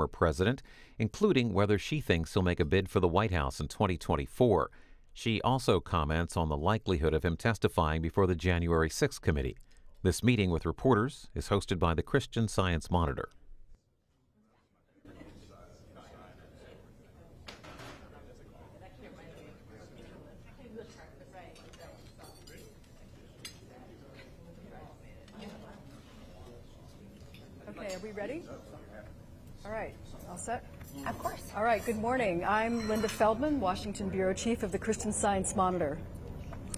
former president, including whether she thinks he'll make a bid for the White House in 2024. She also comments on the likelihood of him testifying before the January 6th committee. This meeting with reporters is hosted by the Christian Science Monitor. Okay, are we ready? All right, all set? Of course. All right, good morning. I'm Linda Feldman, Washington Bureau Chief of the Christian Science Monitor.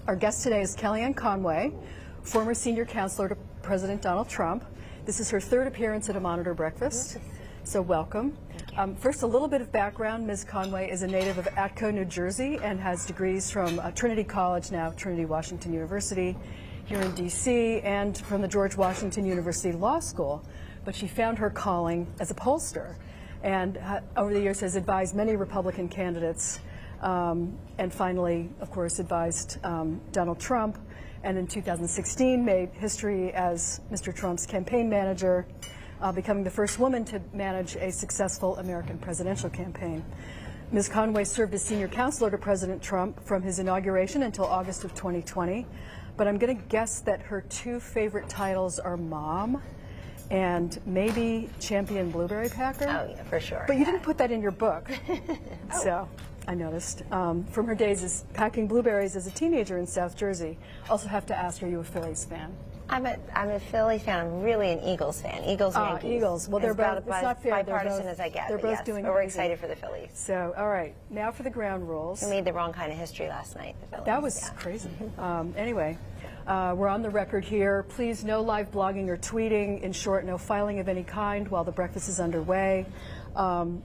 Our guest today is Kellyanne Conway, former senior counselor to President Donald Trump. This is her third appearance at a Monitor breakfast, so welcome. Um, first, a little bit of background. Ms. Conway is a native of Atco, New Jersey, and has degrees from uh, Trinity College, now Trinity Washington University, here in D.C., and from the George Washington University Law School. But she found her calling as a pollster and uh, over the years has advised many Republican candidates, um, and finally, of course, advised um, Donald Trump, and in 2016 made history as Mr. Trump's campaign manager, uh, becoming the first woman to manage a successful American presidential campaign. Ms. Conway served as senior counselor to President Trump from his inauguration until August of 2020, but I'm going to guess that her two favorite titles are mom and maybe champion blueberry packer. Oh, yeah, for sure. But you didn't put that in your book. So I noticed. Um, from her days as packing blueberries as a teenager in South Jersey. Also have to ask, are you a Phillies fan? I'm a, I'm a Philly fan. I'm really an Eagles fan. Eagles, Ah, Yankees. Eagles. Well, they're both- about it's not fair. They're bipartisan both- as I get. they're both yes, doing but we're amazing. excited for the Phillies. So, all right, now for the ground rules. We made the wrong kind of history last night. The Phillies. That was yeah. crazy. Um, anyway, uh, we're on the record here. Please, no live blogging or tweeting. In short, no filing of any kind while the breakfast is underway. Um,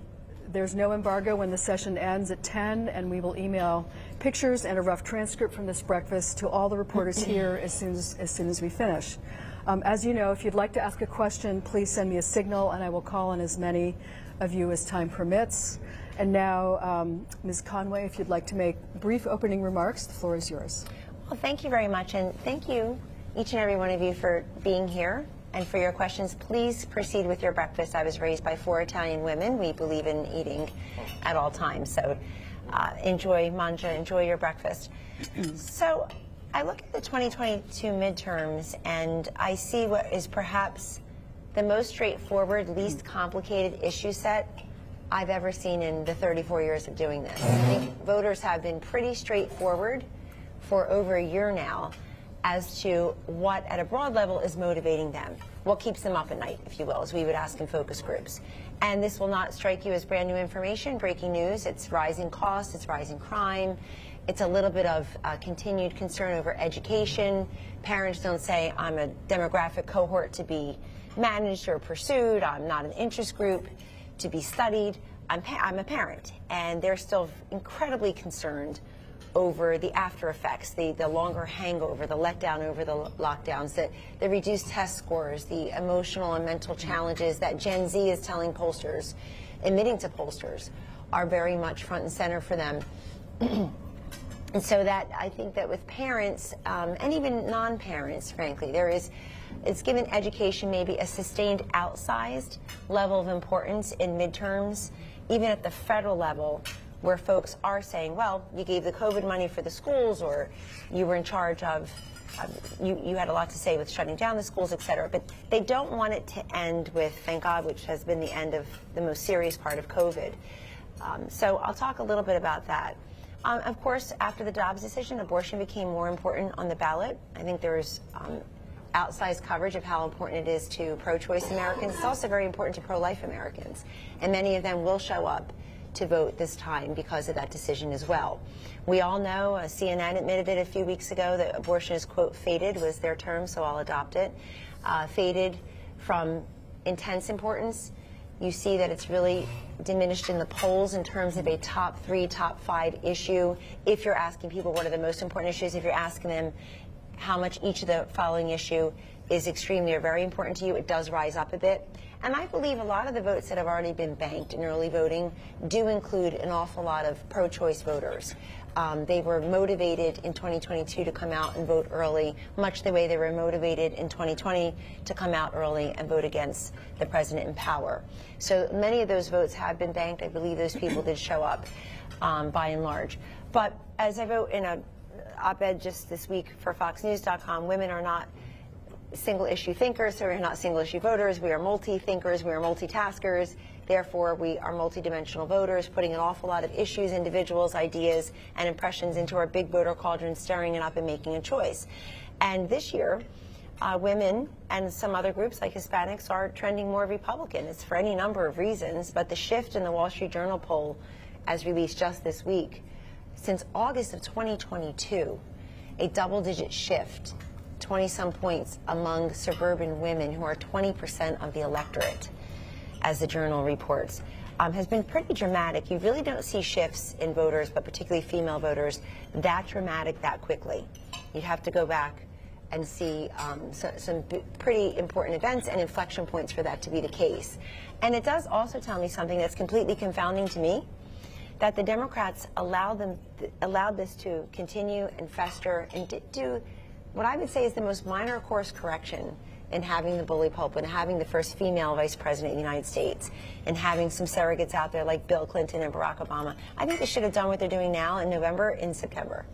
there's no embargo when the session ends at 10, and we will email pictures and a rough transcript from this breakfast to all the reporters here as soon as, as soon as we finish. Um, as you know, if you'd like to ask a question, please send me a signal, and I will call on as many of you as time permits. And now, um, Ms. Conway, if you'd like to make brief opening remarks, the floor is yours. Well, thank you very much, and thank you, each and every one of you, for being here and for your questions. Please proceed with your breakfast. I was raised by four Italian women. We believe in eating at all times, so uh, enjoy, mangia, enjoy your breakfast. so, I look at the 2022 midterms, and I see what is perhaps the most straightforward, least complicated issue set I've ever seen in the 34 years of doing this. I think voters have been pretty straightforward for over a year now as to what, at a broad level, is motivating them. What keeps them up at night, if you will, as we would ask in focus groups. And this will not strike you as brand new information, breaking news. It's rising costs, it's rising crime, it's a little bit of uh, continued concern over education. Parents don't say, I'm a demographic cohort to be managed or pursued, I'm not an interest group to be studied. I'm, I'm a parent, and they're still incredibly concerned over the after effects, the, the longer hangover, the letdown over the lockdowns, the, the reduced test scores, the emotional and mental challenges that Gen Z is telling pollsters, admitting to pollsters, are very much front and center for them. And so that I think that with parents um, and even non-parents, frankly, there is it's given education maybe a sustained outsized level of importance in midterms, even at the federal level, where folks are saying, well, you gave the COVID money for the schools, or you were in charge of. Um, you, you had a lot to say with shutting down the schools, et cetera, but they don't want it to end with, thank God, which has been the end of the most serious part of COVID. Um, so I'll talk a little bit about that. Um, of course, after the Dobbs decision, abortion became more important on the ballot. I think there was um, outsized coverage of how important it is to pro-choice Americans. It's also very important to pro-life Americans, and many of them will show up to vote this time because of that decision as well. We all know, uh, CNN admitted it a few weeks ago, that abortion is, quote, faded was their term, so I'll adopt it. Uh, faded from intense importance. You see that it's really diminished in the polls in terms of a top three, top five issue. If you're asking people what are the most important issues, if you're asking them how much each of the following issue is extremely or very important to you, it does rise up a bit. And I believe a lot of the votes that have already been banked in early voting do include an awful lot of pro choice voters. Um, they were motivated in 2022 to come out and vote early, much the way they were motivated in 2020 to come out early and vote against the president in power. So many of those votes have been banked. I believe those people did show up um, by and large. But as I wrote in a op-ed just this week for FoxNews.com, women are not single issue thinkers, so we're not single issue voters. We are multi thinkers, we are multitaskers. Therefore, we are multidimensional voters, putting an awful lot of issues, individuals, ideas, and impressions into our big voter cauldron, stirring it up and making a choice. And this year, uh, women and some other groups like Hispanics are trending more Republican. It's for any number of reasons, but the shift in the Wall Street Journal poll, as released just this week, since August of 2022, a double digit shift 20 some points among suburban women who are 20% of the electorate, as the journal reports, um, has been pretty dramatic. You really don't see shifts in voters, but particularly female voters, that dramatic that quickly. You'd have to go back and see um, so, some pretty important events and inflection points for that to be the case. And it does also tell me something that's completely confounding to me that the Democrats allowed them allowed this to continue and fester and do what I would say is the most minor course correction in having the bully pulpit and having the first female vice president of the United States and having some surrogates out there like Bill Clinton and Barack Obama. I think they should have done what they're doing now in November, in September,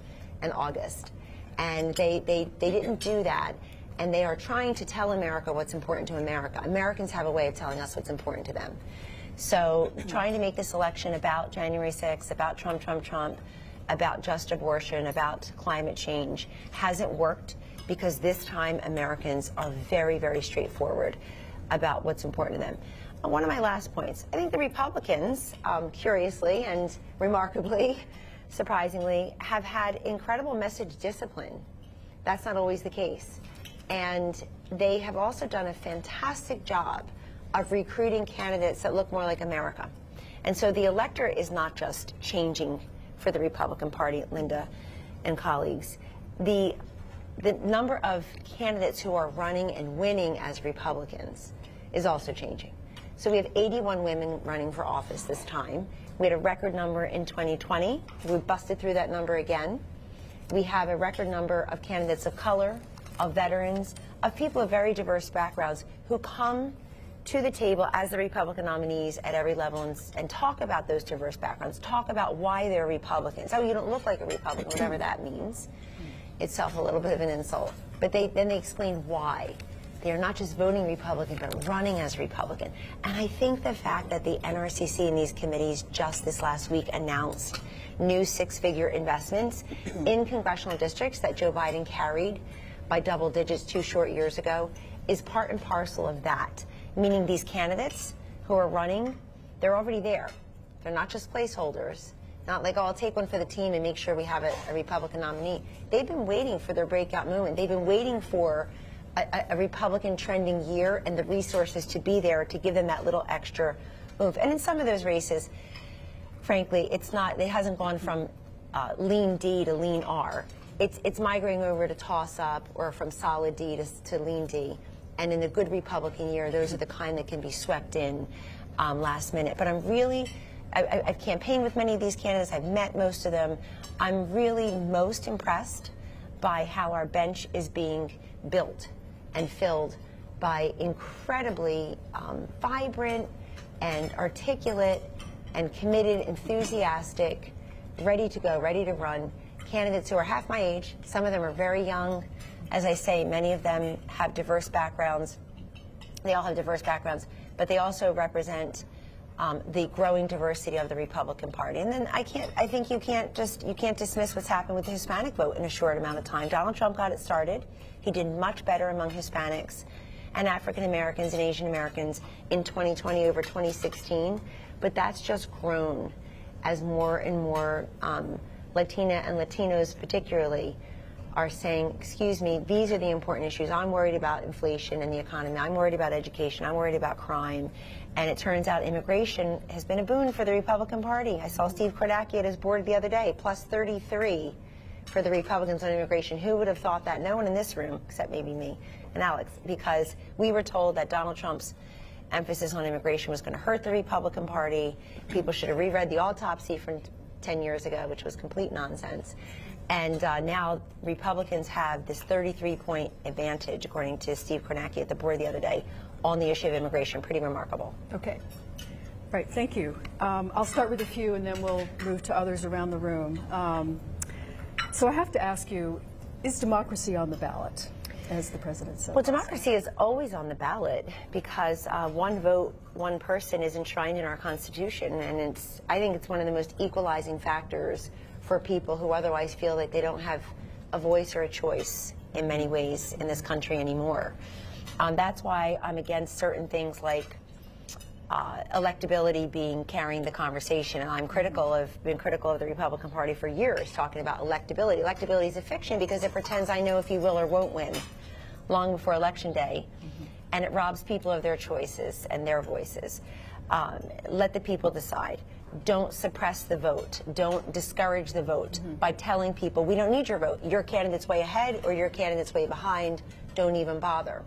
and August. And they, they, they didn't do that. And they are trying to tell America what's important to America. Americans have a way of telling us what's important to them. So trying to make this election about January 6th, about Trump, Trump, Trump, about just abortion, about climate change, hasn't worked because this time Americans are very, very straightforward about what's important to them. Uh, one of my last points, I think the Republicans, um, curiously and remarkably, surprisingly, have had incredible message discipline. That's not always the case. And they have also done a fantastic job of recruiting candidates that look more like America. And so the electorate is not just changing for the Republican Party, Linda and colleagues. The, the number of candidates who are running and winning as Republicans is also changing. So we have 81 women running for office this time. We had a record number in 2020. We busted through that number again. We have a record number of candidates of color, of veterans, of people of very diverse backgrounds who come to the table as the Republican nominees at every level and, and, talk about those diverse backgrounds, talk about why they're Republicans. Oh, you don't look like a Republican, whatever that means. Itself a little bit of an insult. But they, then they explain why. They are not just voting Republican, but running as Republican. And I think the fact that the NRCC and these committees just this last week announced new six-figure investments in congressional districts that Joe Biden carried by double digits two short years ago is part and parcel of that meaning these candidates who are running, they're already there. They're not just placeholders. Not like, oh, I'll take one for the team and make sure we have a, a Republican nominee. They've been waiting for their breakout moment. They've been waiting for a, a, Republican trending year and the resources to be there to give them that little extra move. And in some of those races, frankly, it's not, it hasn't gone from uh, lean D to lean R. It's, it's migrating over to toss up or from solid D to, to lean D. And in a good Republican year, those are the kind that can be swept in um, last minute. But I'm really, I, have campaigned with many of these candidates. I've met most of them. I'm really most impressed by how our bench is being built and filled by incredibly um, vibrant and articulate and committed, enthusiastic, ready to go, ready to run candidates who are half my age. Some of them are very young. As I say, many of them have diverse backgrounds. They all have diverse backgrounds, but they also represent um, the growing diversity of the Republican Party. And then I can't, I think you can't just, you can't dismiss what's happened with the Hispanic vote in a short amount of time. Donald Trump got it started. He did much better among Hispanics and African Americans and Asian Americans in 2020 over 2016. But that's just grown as more and more um, Latina and Latinos particularly are saying, excuse me, these are the important issues. I'm worried about inflation and the economy. I'm worried about education. I'm worried about crime. And it turns out immigration has been a boon for the Republican Party. I saw Steve Kornacki at his board the other day, plus 33 for the Republicans on immigration. Who would have thought that? No one in this room, except maybe me and Alex, because we were told that Donald Trump's emphasis on immigration was going to hurt the Republican Party. People should have reread the autopsy from 10 years ago, which was complete nonsense. And uh, now Republicans have this 33 point advantage, according to Steve Kornacki at the board the other day, on the issue of immigration. Pretty remarkable. Okay. Right, thank you. Um, I'll start with a few and then we'll move to others around the room. Um, so I have to ask you is democracy on the ballot, as the president said? Well, democracy is always on the ballot because uh, one vote, one person is enshrined in our Constitution, and it's. I think it's one of the most equalizing factors for people who otherwise feel that they don't have a voice or a choice in many ways in this country anymore. Um, that's why I'm against certain things like uh, electability being carrying the conversation. And I'm critical of been critical of the Republican Party for years, talking about electability. Electability is a fiction because it pretends I know if you will or won't win, long before election day, mm-hmm. and it robs people of their choices and their voices. Um, let the people decide. Don't suppress the vote. Don't discourage the vote mm-hmm. by telling people we don't need your vote. Your candidate's way ahead or your candidate's way behind. Don't even bother.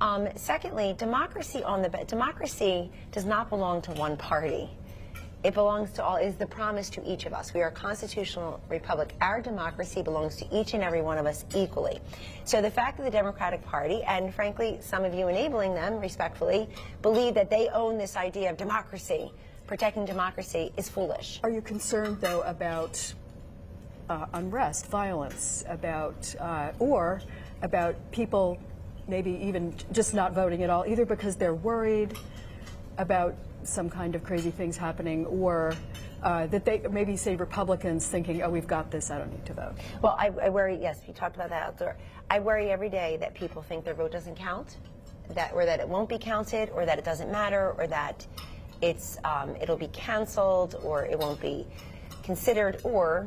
Um, secondly, democracy on the democracy does not belong to one party. It belongs to all. Is the promise to each of us. We are a constitutional republic. Our democracy belongs to each and every one of us equally. So the fact that the Democratic Party, and frankly, some of you enabling them, respectfully, believe that they own this idea of democracy, protecting democracy, is foolish. Are you concerned though about uh, unrest, violence, about uh, or about people maybe even just not voting at all, either because they're worried about some kind of crazy things happening or uh, that they maybe say Republicans thinking, oh, we've got this, I don't need to vote. Well, I, I worry, yes, you talked about that outdoor. I worry every day that people think their vote doesn't count, that or that it won't be counted, or that it doesn't matter, or that it's um, it'll be canceled, or it won't be considered, or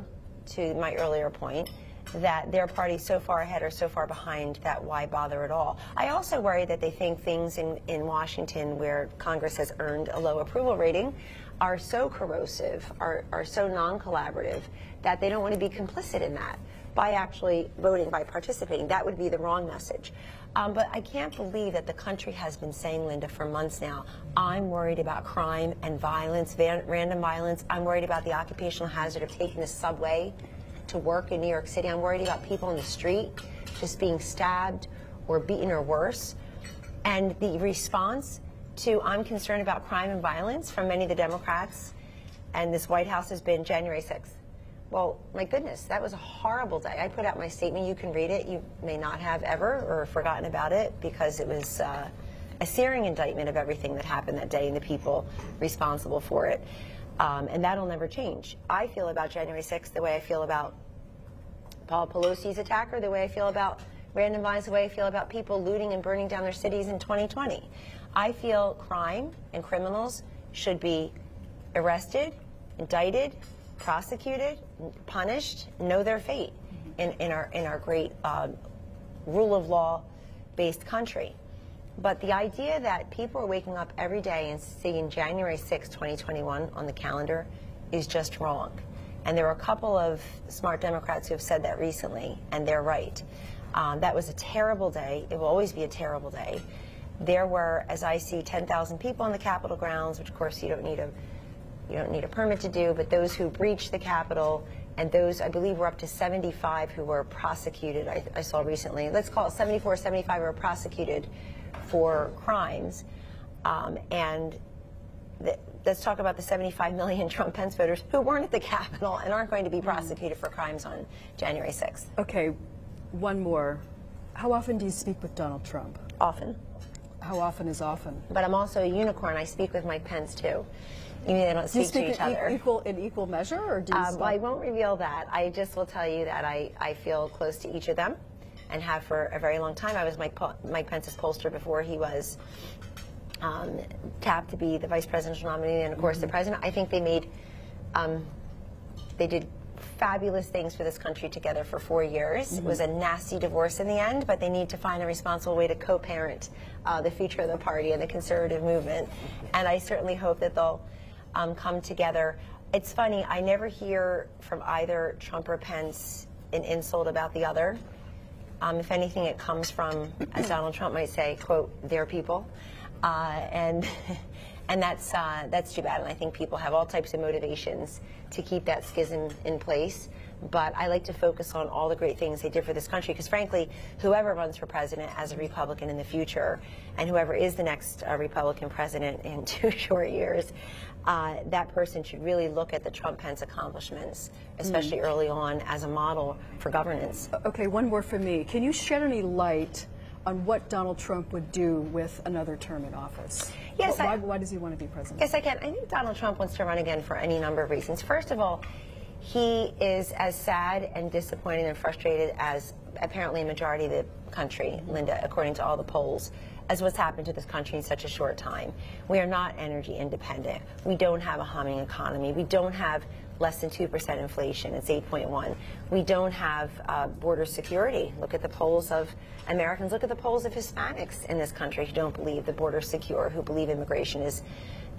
to my earlier point, that their party's so far ahead or so far behind that why bother at all. I also worry that they think things in, in Washington where Congress has earned a low approval rating are so corrosive, are, are so non-collaborative, that they don't want to be complicit in that by actually voting, by participating. That would be the wrong message. Um, but I can't believe that the country has been saying, Linda, for months now, I'm worried about crime and violence, van- random violence. I'm worried about the occupational hazard of taking the subway to work in New York City. I'm worried about people in the street just being stabbed or beaten or worse. And the response to I'm concerned about crime and violence from many of the Democrats and this White House has been January 6th. Well, my goodness, that was a horrible day. I put out my statement. You can read it. You may not have ever or forgotten about it because it was uh, a searing indictment of everything that happened that day and the people responsible for it. Um, and that'll never change. I feel about January 6th the way I feel about Paul Pelosi's attacker, the way I feel about random violence, the way I feel about people looting and burning down their cities in 2020. I feel crime and criminals should be arrested, indicted, prosecuted, punished, know their fate in, in, our, in our great uh, rule of law based country. But the idea that people are waking up every day and seeing January 6, 2021 on the calendar is just wrong. And there are a couple of smart Democrats who have said that recently, and they're right. Um, that was a terrible day. It will always be a terrible day. There were, as I see, 10,000 people on the Capitol grounds, which of course you don't need a you don't need a permit to do, but those who breached the Capitol and those, I believe, were up to 75 who were prosecuted, I, I saw recently. Let's call it 74, 75 were prosecuted for crimes. Um, and the, let's talk about the 75 million Trump Pence voters who weren't at the Capitol and aren't going to be prosecuted for crimes on January 6th. Okay, one more. How often do you speak with Donald Trump? Often. How often is often? But I'm also a unicorn. I speak with Mike Pence too. You mean they don't speak, speak to each other? Equal in equal measure, or do you? Um, well, I won't reveal that. I just will tell you that I, I feel close to each of them and have for a very long time. I was Mike, Mike Pence's pollster before he was um, tapped to be the vice presidential nominee and, of course, mm-hmm. the president. I think they made, um, they did fabulous things for this country together for four years. Mm-hmm. It was a nasty divorce in the end, but they need to find a responsible way to co parent uh, the future of the party and the conservative movement. And I certainly hope that they'll um, come together. It's funny, I never hear from either Trump or Pence an insult about the other. Um, if anything, it comes from, as Donald Trump might say, quote, their people. uh, and and that's uh, that's too bad. And I think people have all types of motivations to keep that schism in place. But I like to focus on all the great things they did for this country because, frankly, whoever runs for president as a Republican in the future, and whoever is the next uh, Republican president in two short years, uh, that person should really look at the Trump Pence accomplishments, especially mm. early on, as a model for governance. Okay, one more for me. Can you shed any light on what Donald Trump would do with another term in office? Yes. Why, I, why does he want to be president? Yes, I can. I think Donald Trump wants to run again for any number of reasons. First of all, he is as sad and disappointed and frustrated as apparently a majority of the country, Linda, according to all the polls, as what's happened to this country in such a short time. We are not energy independent. We don't have a humming economy. We don't have less than 2% inflation. It's 8.1. We don't have uh, border security. Look at the polls of Americans. Look at the polls of Hispanics in this country who don't believe the border secure, who believe immigration is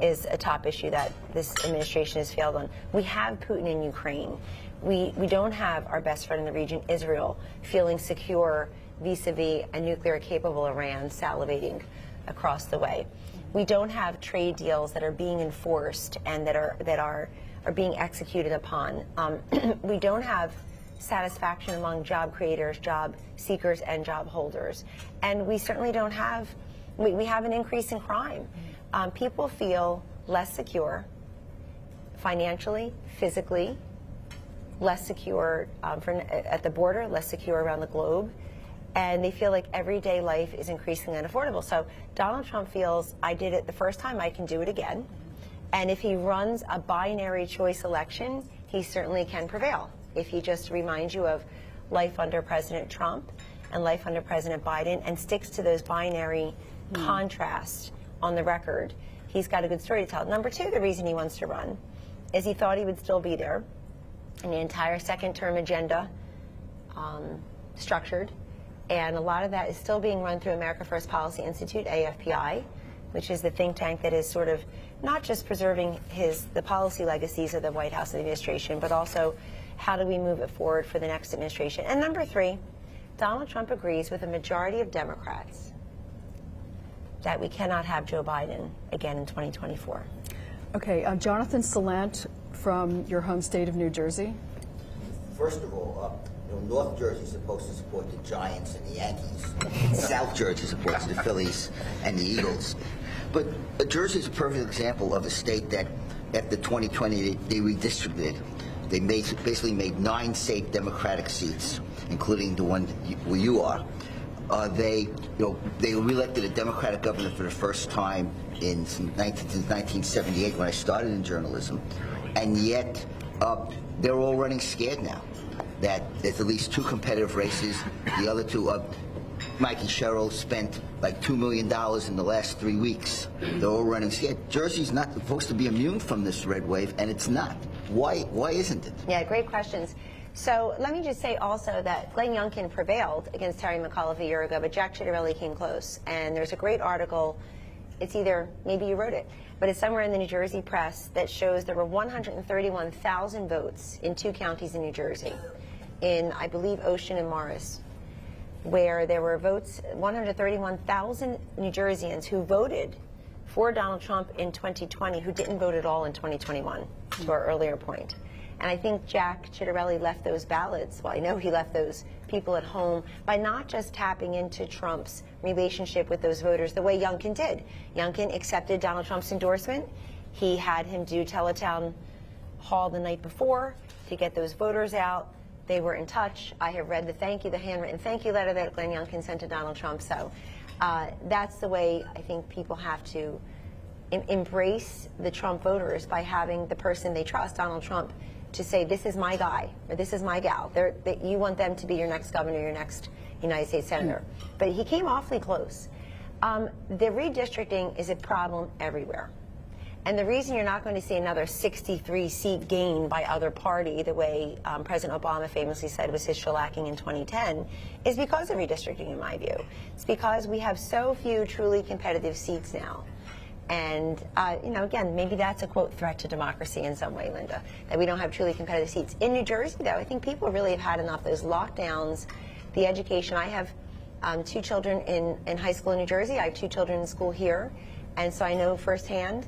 is a top issue that this administration has failed on. We have Putin in Ukraine. We, we don't have our best friend in the region, Israel, feeling secure vis-a-vis a nuclear-capable Iran salivating across the way. We don't have trade deals that are being enforced and that are that are are being executed upon. Um, we don't have satisfaction among job creators, job seekers, and job holders, and we certainly don't have. We, we have an increase in crime. Um, people feel less secure financially, physically, less secure um, for, at the border, less secure around the globe and they feel like everyday life is increasingly unaffordable. So Donald Trump feels I did it the first time, I can do it again. And if he runs a binary choice election, he certainly can prevail. If he just reminds you of life under President Trump and life under President Biden and sticks to those binary mm. contrasts on the record, he's got a good story to tell. Number two, the reason he wants to run is he thought he would still be there and the entire second term agenda um, structured and a lot of that is still being run through America First Policy Institute, AFPI, which is the think tank that is sort of not just preserving his the policy legacies of the White House administration, but also how do we move it forward for the next administration. And number three, Donald Trump agrees with a majority of Democrats that we cannot have Joe Biden again in 2024. Okay, uh, Jonathan Salant from your home state of New Jersey. First of all, uh, you know, North Jersey is supposed to support the Giants and the Yankees. South Jersey supports the Phillies and the Eagles. But uh, Jersey is a perfect example of a state that, after 2020, they, they redistributed. They made, basically made nine safe Democratic seats, including the one where you are. Uh, they, you know, they elected a Democratic governor for the first time in 19, 1978 when I started in journalism, and yet uh, they're all running scared now that there's at least two competitive races. The other two, uh, Mikey Sherrill spent like $2 million in the last three weeks. They're all running scared. Jersey's not supposed to be immune from this red wave, and it's not. Why, why isn't it? Yeah, great questions. So let me just say also that Glenn Youngkin prevailed against Terry McAuliffe a year ago, but Jack Ciattarelli came close. And there's a great article. It's either, maybe you wrote it, but it's somewhere in the New Jersey press that shows there were 131,000 votes in two counties in New Jersey in, I believe, Ocean and Morris, where there were votes, 131,000 New Jerseyans who voted for Donald Trump in 2020 who didn't vote at all in 2021, to our earlier point. And I think Jack Ciattarelli left those ballots, well, I know he left those people at home by not just tapping into Trump's relationship with those voters the way Youngkin did. Youngkin accepted Donald Trump's endorsement. He had him do Teletown Hall the night before to get those voters out. They were in touch. I have read the thank you, the handwritten thank you letter that Glenn Youngkin sent to Donald Trump. So uh, that's the way I think people have to em embrace the Trump voters by having the person they trust, Donald Trump, to say, this is my guy, or this is my gal. That you want them to be your next governor, your next United States Senator. Mm. But he came awfully close. Um, the redistricting is a problem everywhere. And the reason you're not going to see another 63 seat gain by other party, the way um, President Obama famously said was his shellacking in 2010, is because of redistricting, in my view. It's because we have so few truly competitive seats now. And, uh, you know, again, maybe that's a, quote, threat to democracy in some way, Linda, that we don't have truly competitive seats. In New Jersey, though, I think people really have had enough. Those lockdowns, the education. I have um, two children in, in high school in New Jersey. I have two children in school here. And so I know firsthand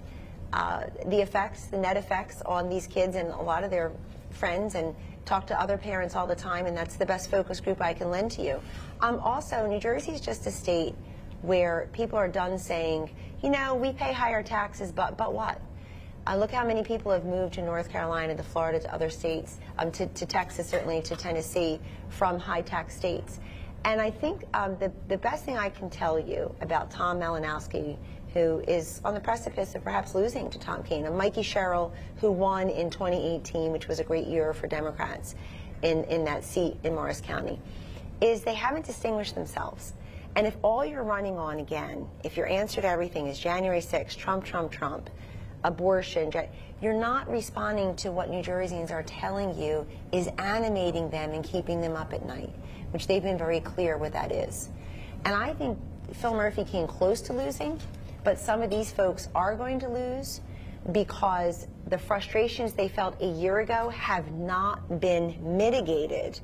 uh, the effects, the net effects on these kids and a lot of their friends and talk to other parents all the time, and that's the best focus group I can lend to you. Um, also, New Jersey is just a state where people are done saying, you know, we pay higher taxes, but but what? Uh, look how many people have moved to North Carolina, to Florida, to other states, um, to, to, Texas, certainly to Tennessee, from high tax states. And I think um, the, the best thing I can tell you about Tom Malinowski, who is on the precipice of perhaps losing to Tom Kean, and Mikey Sherrill, who won in 2018, which was a great year for Democrats in, in that seat in Morris County, is they haven't distinguished themselves. And if all you're running on again, if your answer to everything is January 6th, Trump, Trump, Trump, abortion, you're not responding to what New Jerseyans are telling you is animating them and keeping them up at night, which they've been very clear what that is. And I think Phil Murphy came close to losing, but some of these folks are going to lose because the frustrations they felt a year ago have not been mitigated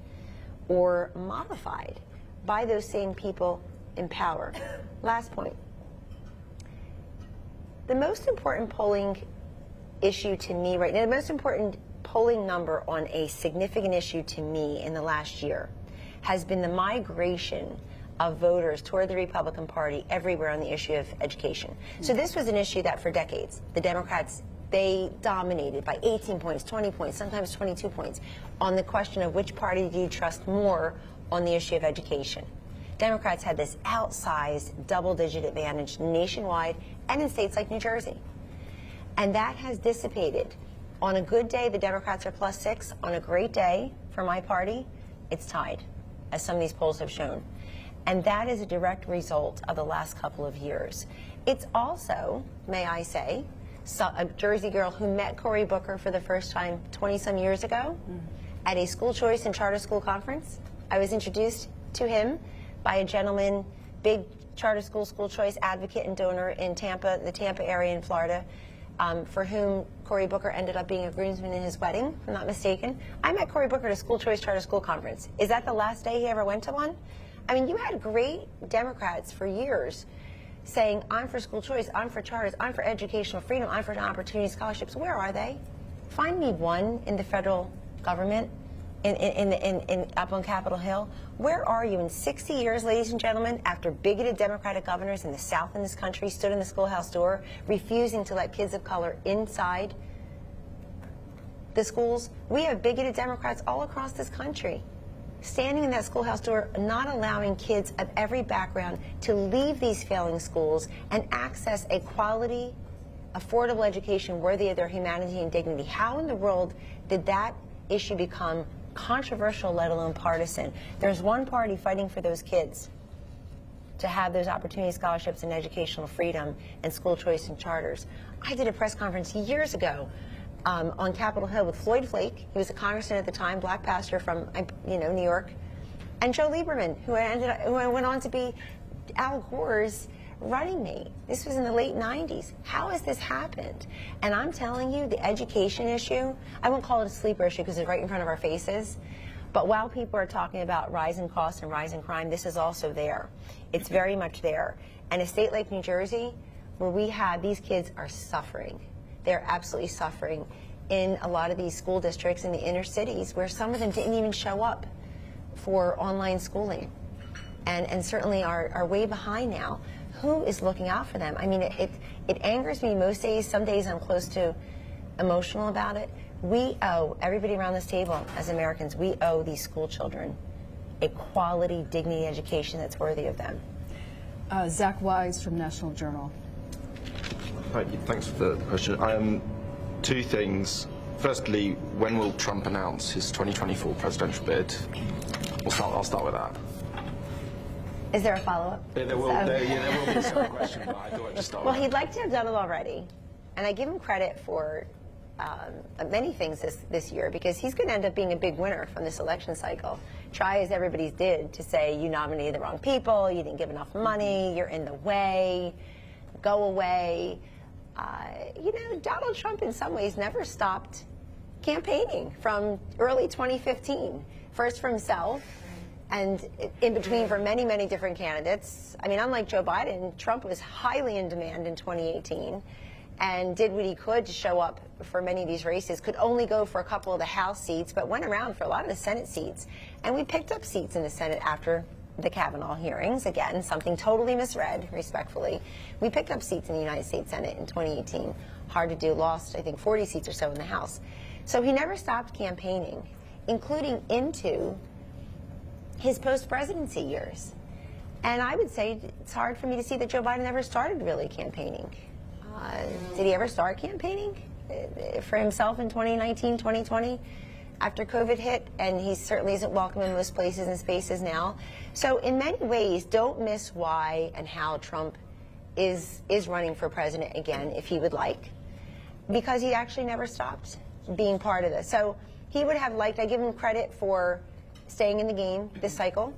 or modified by those same people in power. Last point. The most important polling issue to me right now, the most important polling number on a significant issue to me in the last year has been the migration of voters toward the Republican Party everywhere on the issue of education. So this was an issue that for decades the Democrats they dominated by 18 points, 20 points, sometimes 22 points on the question of which party do you trust more on the issue of education. Democrats had this outsized double digit advantage nationwide and in states like New Jersey. And that has dissipated. On a good day, the Democrats are plus six. On a great day for my party, it's tied, as some of these polls have shown. And that is a direct result of the last couple of years. It's also, may I say, a Jersey girl who met Cory Booker for the first time 20 some years ago at a school choice and charter school conference. I was introduced to him by a gentleman, big charter school school choice advocate and donor in Tampa, the Tampa area in Florida, um, for whom Cory Booker ended up being a groomsman in his wedding, if I'm not mistaken. I met Cory Booker at a school choice charter school conference. Is that the last day he ever went to one? I mean, you had great Democrats for years saying, I'm for school choice, I'm for charters, I'm for educational freedom, I'm for opportunity scholarships. Where are they? Find me one in the federal government in, in, in, in, up on Capitol Hill. Where are you in 60 years, ladies and gentlemen, after bigoted Democratic governors in the South in this country stood in the schoolhouse door refusing to let kids of color inside the schools? We have bigoted Democrats all across this country standing in that schoolhouse door, not allowing kids of every background to leave these failing schools and access a quality, affordable education worthy of their humanity and dignity. How in the world did that issue become controversial, let alone partisan. There's one party fighting for those kids to have those opportunity scholarships and educational freedom and school choice and charters. I did a press conference years ago um, on Capitol Hill with Floyd Flake. He was a congressman at the time, black pastor from you know New York, and Joe Lieberman, who ended up, who went on to be Al Gore's running mate. This was in the late 90s. How has this happened? And I'm telling you, the education issue, I won't call it a sleeper issue because it's right in front of our faces. But while people are talking about rising costs and rising crime, this is also there. It's very much there. And a state like New Jersey, where we have these kids are suffering. They're absolutely suffering in a lot of these school districts in the inner cities where some of them didn't even show up for online schooling and, and certainly are, are way behind now who is looking out for them? I mean, it, it, it angers me most days. Some days I'm close to emotional about it. We owe, everybody around this table as Americans, we owe these school children a quality, dignity education that's worthy of them. Uh, Zach Wise from National Journal. Hi, thanks for the question. Um, two things. Firstly, when will Trump announce his 2024 presidential bid? We'll start, I'll start with that. Is there a follow-up? There, there, will, so. there, yeah, there will be a second question, but I thought I'd just start Well, he'd like to have done it already. And I give him credit for um, many things this, this year because he's going to end up being a big winner from this election cycle. Try as everybody did to say you nominated the wrong people, you didn't give enough money, you're in the way, go away. Uh, you know, Donald Trump in some ways never stopped campaigning from early 2015. First for himself, and in between for many, many different candidates. I mean, unlike Joe Biden, Trump was highly in demand in 2018 and did what he could to show up for many of these races. Could only go for a couple of the House seats, but went around for a lot of the Senate seats. And we picked up seats in the Senate after the Kavanaugh hearings. Again, something totally misread, respectfully. We picked up seats in the United States Senate in 2018. Hard to do, lost, I think, 40 seats or so in the House. So he never stopped campaigning, including into his post presidency years. And I would say it's hard for me to see that Joe Biden ever started really campaigning. Uh, did he ever start campaigning uh, for himself in 2019, 2020? After COVID hit, and he certainly isn't welcome in most places and spaces now. So, in many ways, don't miss why and how Trump is is running for president again, if he would like, because he actually never stopped being part of this. So, he would have liked. I give him credit for staying in the game this cycle,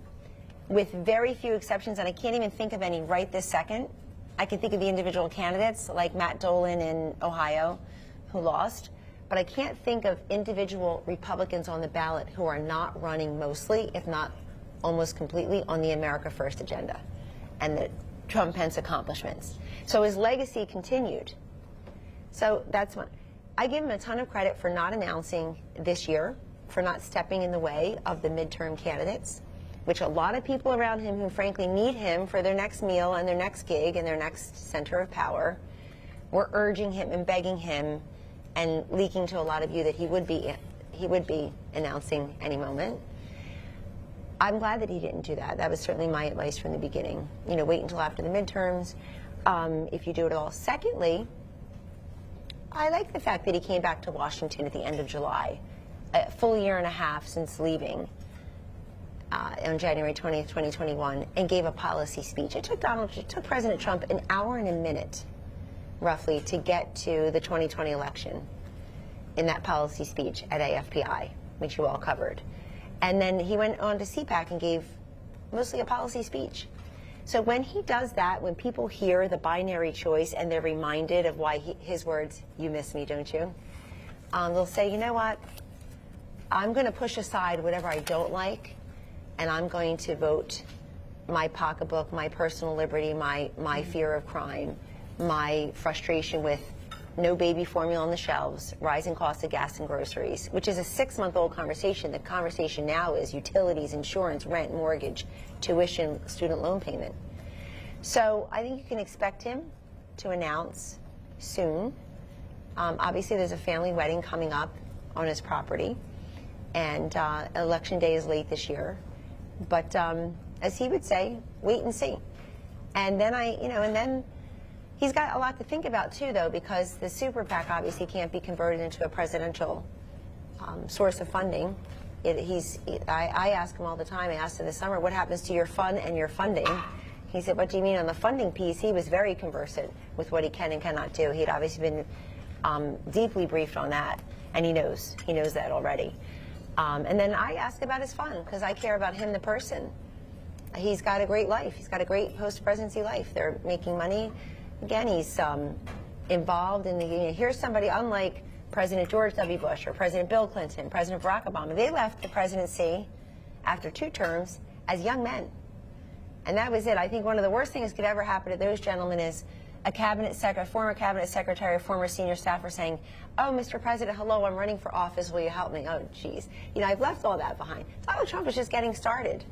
with very few exceptions, and I can't even think of any right this second. I can think of the individual candidates like Matt Dolan in Ohio, who lost, but I can't think of individual Republicans on the ballot who are not running mostly, if not almost completely, on the America First agenda and the Trump Pence accomplishments. So his legacy continued. So that's one. I give him a ton of credit for not announcing this year, for not stepping in the way of the midterm candidates which a lot of people around him who frankly need him for their next meal and their next gig and their next center of power were urging him and begging him and leaking to a lot of you that he would be he would be announcing any moment. I'm glad that he didn't do that. That was certainly my advice from the beginning. You know, wait until after the midterms um, if you do it all. Secondly, I like the fact that he came back to Washington at the end of July, a full year and a half since leaving uh, on January 20th, 2021, and gave a policy speech. It took Donald, it took President Trump an hour and a minute, roughly, to get to the 2020 election in that policy speech at AFPI, which you all covered. And then he went on to CPAC and gave mostly a policy speech. So when he does that, when people hear the binary choice and they're reminded of why he, his words, you miss me, don't you? Um, they'll say, you know what? I'm going to push aside whatever I don't like and I'm going to vote my pocketbook, my personal liberty, my, my fear of crime, my frustration with no baby formula on the shelves, rising costs of gas and groceries, which is a six month old conversation. The conversation now is utilities, insurance, rent, mortgage, tuition, student loan payment. So I think you can expect him to announce soon. Um, obviously, there's a family wedding coming up on his property, and uh, election day is late this year. But um, as he would say, wait and see. And then I, you know, and then he's got a lot to think about too, though, because the super PAC obviously can't be converted into a presidential um, source of funding. It, he's, I, I ask him all the time. I asked him this summer, what happens to your fund and your funding? He said, what do you mean on the funding piece? He was very conversant with what he can and cannot do. He'd obviously been um, deeply briefed on that, and he knows. He knows that already. Um, and then I ask about his fund because I care about him, the person. He's got a great life. He's got a great post-presidency life. They're making money. Again, he's um, involved in the. Know, here's somebody unlike President George W. Bush or President Bill Clinton, President Barack Obama. They left the presidency after two terms as young men, and that was it. I think one of the worst things could ever happen to those gentlemen is a cabinet secretary, former cabinet secretary, a former senior staffer saying, "Oh, Mr. President, hello, I'm running for office. Will you help me?" Oh, geez, you know, I've left all that behind. Donald Trump is just getting started,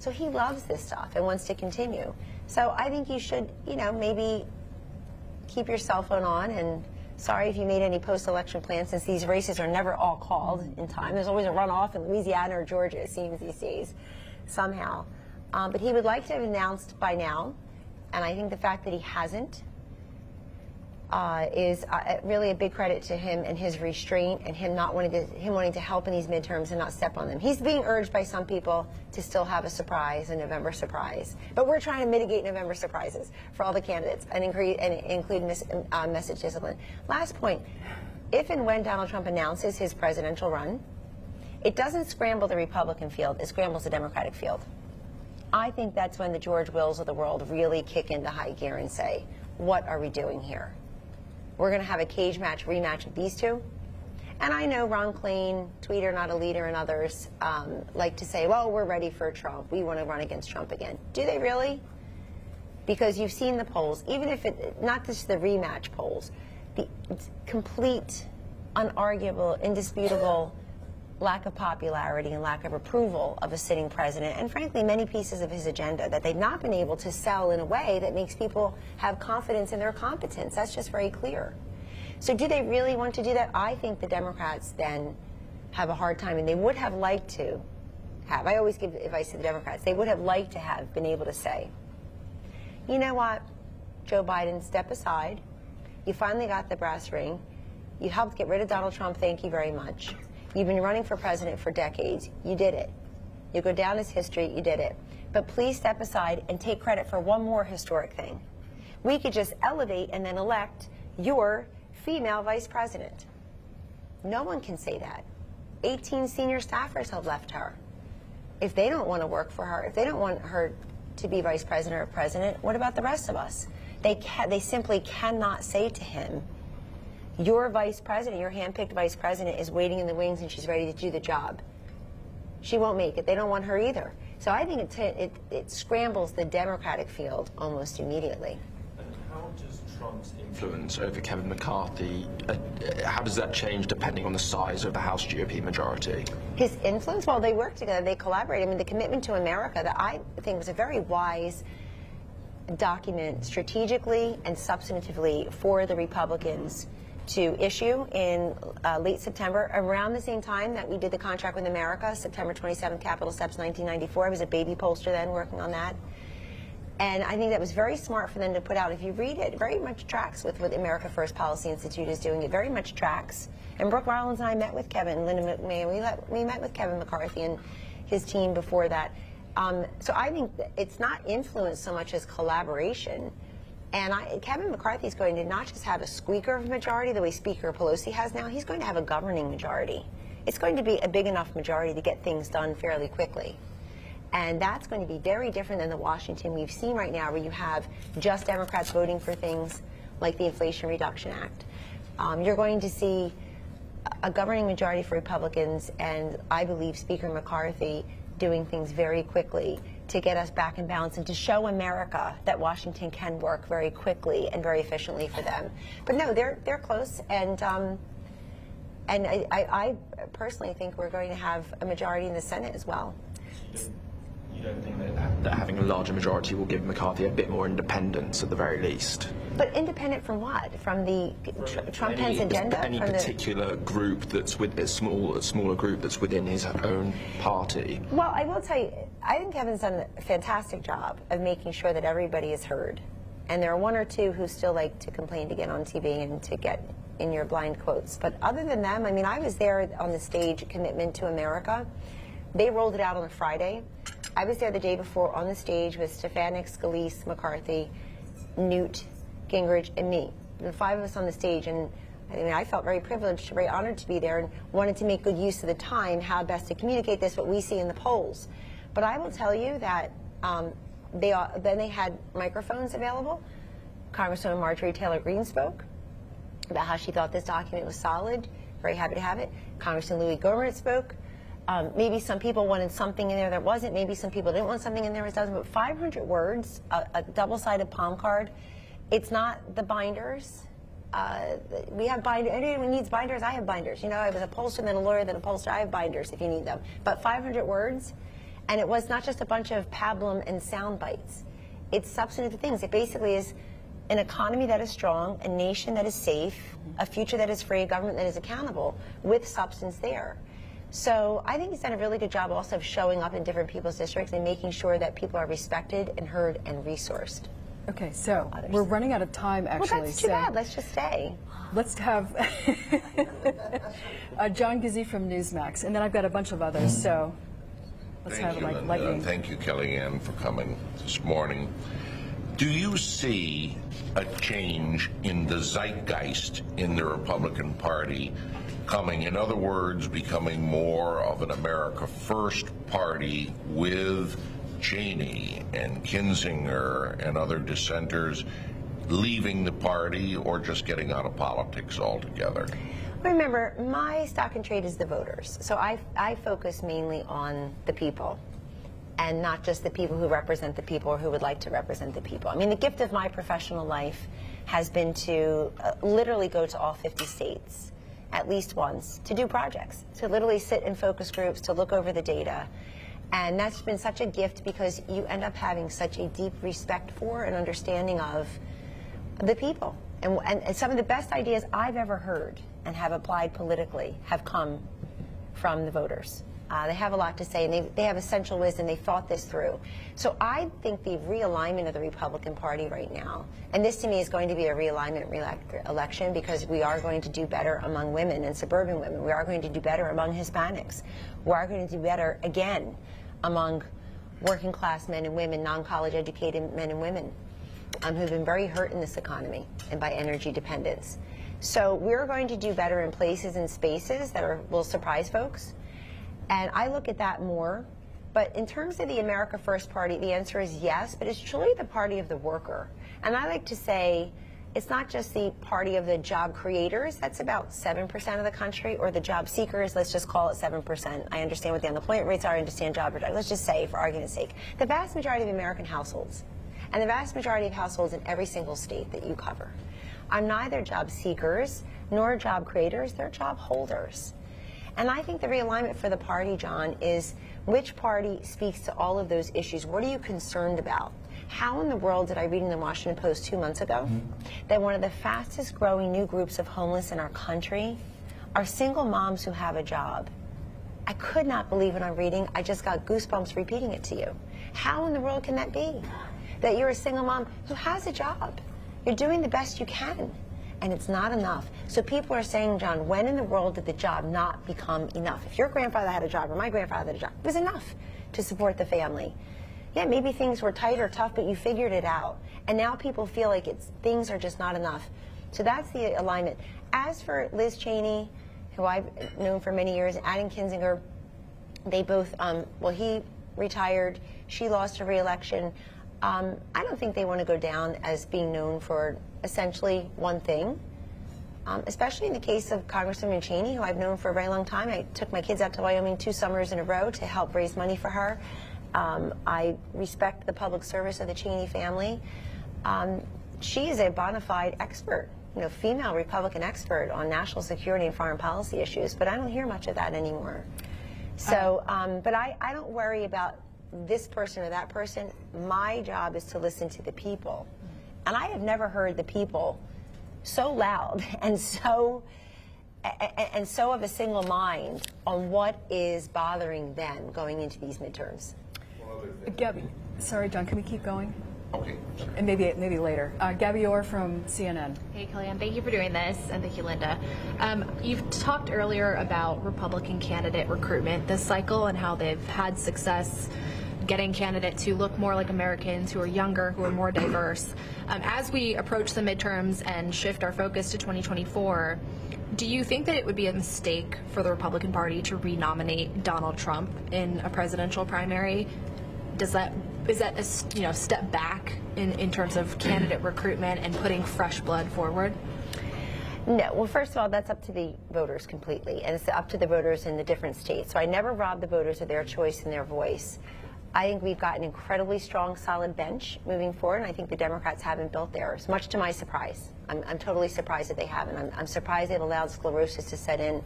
so he loves this stuff and wants to continue. So I think you should, you know, maybe keep your cell phone on and. Sorry if you made any post-election plans since these races are never all called in time. There's always a runoff in Louisiana or Georgia, it seems these days, somehow. Um, but he would like to have announced by now and I think the fact that he hasn't uh, is uh, really a big credit to him and his restraint and him not wanting to him wanting to help in these midterms and not step on them. He's being urged by some people to still have a surprise, a November surprise, but we're trying to mitigate November surprises for all the candidates and, increase, and include mis, uh, message discipline. Last point: if and when Donald Trump announces his presidential run, it doesn't scramble the Republican field; it scrambles the Democratic field. I think that's when the George Wills of the world really kick into high gear and say, what are we doing here? We're going to have a cage match rematch of these two. And I know Ron Klain, Tweeter, not a leader, and others um, like to say, well, we're ready for Trump. We want to run against Trump again. Do they really? Because you've seen the polls, even if it, not just the rematch polls, the complete, unarguable, indisputable lack of popularity and lack of approval of a sitting president, and frankly, many pieces of his agenda that they've not been able to sell in a way that makes people have confidence in their competence. That's just very clear. So do they really want to do that? I think the Democrats then have a hard time, and they would have liked to have. I always give advice to the Democrats. They would have liked to have been able to say, you know what, Joe Biden, step aside. You finally got the brass ring. You helped get rid of Donald Trump. Thank you very much. You've been running for president for decades. You did it. You go down as history. You did it. But please step aside and take credit for one more historic thing. We could just elevate and then elect your female vice president. No one can say that. 18 senior staffers have left her. If they don't want to work for her, if they don't want her to be vice president or president, what about the rest of us? They, they simply cannot say to him, your vice president, your handpicked vice president is waiting in the wings and she's ready to do the job. She won't make it. They don't want her either. So I think it, it, it scrambles the Democratic field almost immediately. And how does Trump's influence over Kevin McCarthy, uh, how does that change depending on the size of the House GOP majority? His influence? Well, they work together, they collaborate. I mean, the commitment to America that I think was a very wise document strategically and substantively for the Republicans to issue in uh, late September, around the same time that we did the contract with America, September 27th, Capitol Steps 1994. I was a baby pollster then working on that. And I think that was very smart for them to put out. If you read it, very much tracks with what America First Policy Institute is doing. It very much tracks. And Brooke Rollins and I met with Kevin, Linda McMahon. We, let, we met with Kevin McCarthy and his team before that. Um, so I think it's not influence so much as collaboration. And I, Kevin McCarthy is going to not just have a squeaker of a majority the way Speaker Pelosi has now, he's going to have a governing majority. It's going to be a big enough majority to get things done fairly quickly. And that's going to be very different than the Washington we've seen right now, where you have just Democrats voting for things like the Inflation Reduction Act. Um, you're going to see a governing majority for Republicans, and I believe Speaker McCarthy doing things very quickly to get us back in balance and to show America that Washington can work very quickly and very efficiently for them. But no, they're they're close, and um, and I, I, I personally think we're going to have a majority in the Senate as well. You don't think that, that having a larger majority will give McCarthy a bit more independence at the very least? But independent from what? From the tr Trump Pence agenda? Any particular the... group that's with a small, a smaller group that's within his own party? Well, I will tell you, I think Kevin's done a fantastic job of making sure that everybody is heard. And there are one or two who still like to complain to get on TV and to get in your blind quotes. But other than them, I mean, I was there on the stage, Commitment to America. They rolled it out on a Friday. I was there the day before on the stage with Stefanik, Scalise, McCarthy, Newt, Gingrich, and me. The five of us on the stage, and I mean, I felt very privileged, very honored to be there, and wanted to make good use of the time, how best to communicate this, what we see in the polls. But I will tell you that um, they then they had microphones available. Congresswoman Marjorie Taylor Greene spoke about how she thought this document was solid. Very happy to have it. Congressman Louie Gohmert spoke. Um, maybe some people wanted something in there that wasn't. Maybe some people didn't want something in there that doesn't. But 500 words, a, a double-sided palm card. It's not the binders. Uh, we have binders. Anyone needs binders, I have binders. You know, I was a pollster, then a lawyer, then a pollster. I have binders if you need them. But 500 words, and it was not just a bunch of pablum and sound bites. It's substantive things. It basically is an economy that is strong, a nation that is safe, a future that is free, a government that is accountable, with substance there. So I think he's done a really good job also of showing up in different people's districts and making sure that people are respected and heard and resourced. Okay, so we're running out of time, actually. Well, that's too so bad. Let's just stay. Let's have uh, John Gizzi from Newsmax, and then I've got a bunch of others, so let's thank have you, like Linda. lightning. Thank you, Kellyanne, for coming this morning. Do you see a change in the zeitgeist in the Republican Party coming, in other words, becoming more of an America First party with Cheney and Kinzinger and other dissenters leaving the party or just getting out of politics altogether? Remember, my stock and trade is the voters. So I, I focus mainly on the people and not just the people who represent the people or who would like to represent the people. I mean, the gift of my professional life has been to uh, literally go to all 50 states at least once to do projects, to literally sit in focus groups, to look over the data. And that's been such a gift because you end up having such a deep respect for and understanding of the people. And, and, and some of the best ideas I've ever heard and have applied politically have come from the voters. Uh, they have a lot to say, and they, they have essential wisdom. They thought this through. So I think the realignment of the Republican Party right now, and this to me is going to be a realignment election because we are going to do better among women and suburban women. We are going to do better among Hispanics. We are going to do better again among working class men and women, non-college educated men and women um, who've been very hurt in this economy and by energy dependence. So we're going to do better in places and spaces that are, will surprise folks. And I look at that more. But in terms of the America First Party, the answer is yes, but it's truly the party of the worker. And I like to say it's not just the party of the job creators, that's about 7% of the country, or the job seekers, let's just call it 7%. I understand what the unemployment rates are, I understand job reduction. Let's just say, for argument's sake, the vast majority of American households, and the vast majority of households in every single state that you cover, are neither job seekers nor job creators, they're job holders. And I think the realignment for the party, John, is which party speaks to all of those issues? What are you concerned about? How in the world did I read in the Washington Post two months ago mm -hmm. that one of the fastest growing new groups of homeless in our country are single moms who have a job? I could not believe what I'm reading. I just got goosebumps repeating it to you. How in the world can that be? That you're a single mom who has a job. You're doing the best you can and it's not enough. So people are saying, John, when in the world did the job not become enough? If your grandfather had a job or my grandfather had a job, it was enough to support the family. Yeah, maybe things were tight or tough, but you figured it out. And now people feel like it's things are just not enough. So that's the alignment. As for Liz Cheney, who I've known for many years, Adam Kinzinger, they both, um, well, he retired, she lost her reelection. Um, I don't think they want to go down as being known for essentially one thing. Um, especially in the case of Congresswoman Cheney, who I've known for a very long time. I took my kids out to Wyoming two summers in a row to help raise money for her. Um, I respect the public service of the Cheney family. Um, she is a bona fide expert, you know, female Republican expert on national security and foreign policy issues, but I don't hear much of that anymore. So, uh, um, but I, I don't worry about this person or that person. My job is to listen to the people. And I have never heard the people so loud and so and so of a single mind on what is bothering them going into these midterms. Gabby, sorry, John, can we keep going? Okay. And maybe maybe later. Uh, Gabby Orr from CNN. Hey, Kellyanne, thank you for doing this, and thank you, Linda. Um, you've talked earlier about Republican candidate recruitment this cycle and how they've had success getting candidates who look more like Americans, who are younger, who are more diverse. Um, as we approach the midterms and shift our focus to 2024, do you think that it would be a mistake for the Republican Party to renominate Donald Trump in a presidential primary? Does that is that a you know step back in, in terms of candidate recruitment and putting fresh blood forward? No. Well, first of all, that's up to the voters completely, and it's up to the voters in the different states. So I never rob the voters of their choice and their voice. I think we've got an incredibly strong, solid bench moving forward, and I think the Democrats haven't built theirs, much to my surprise. I'm, I'm totally surprised that they haven't. I'm, I'm, surprised they've allowed sclerosis to set in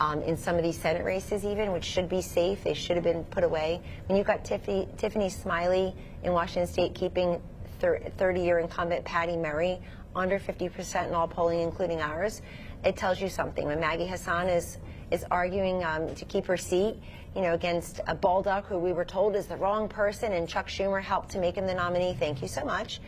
um, in some of these Senate races, even, which should be safe. They should have been put away. When you've got Tiffany, Tiffany Smiley in Washington State keeping 30 year incumbent Patty Murray under 50% in all polling, including ours, it tells you something. When Maggie Hassan is, is arguing um, to keep her seat, you know, against a Bolduc, who we were told is the wrong person, and Chuck Schumer helped to make him the nominee. Thank you so much.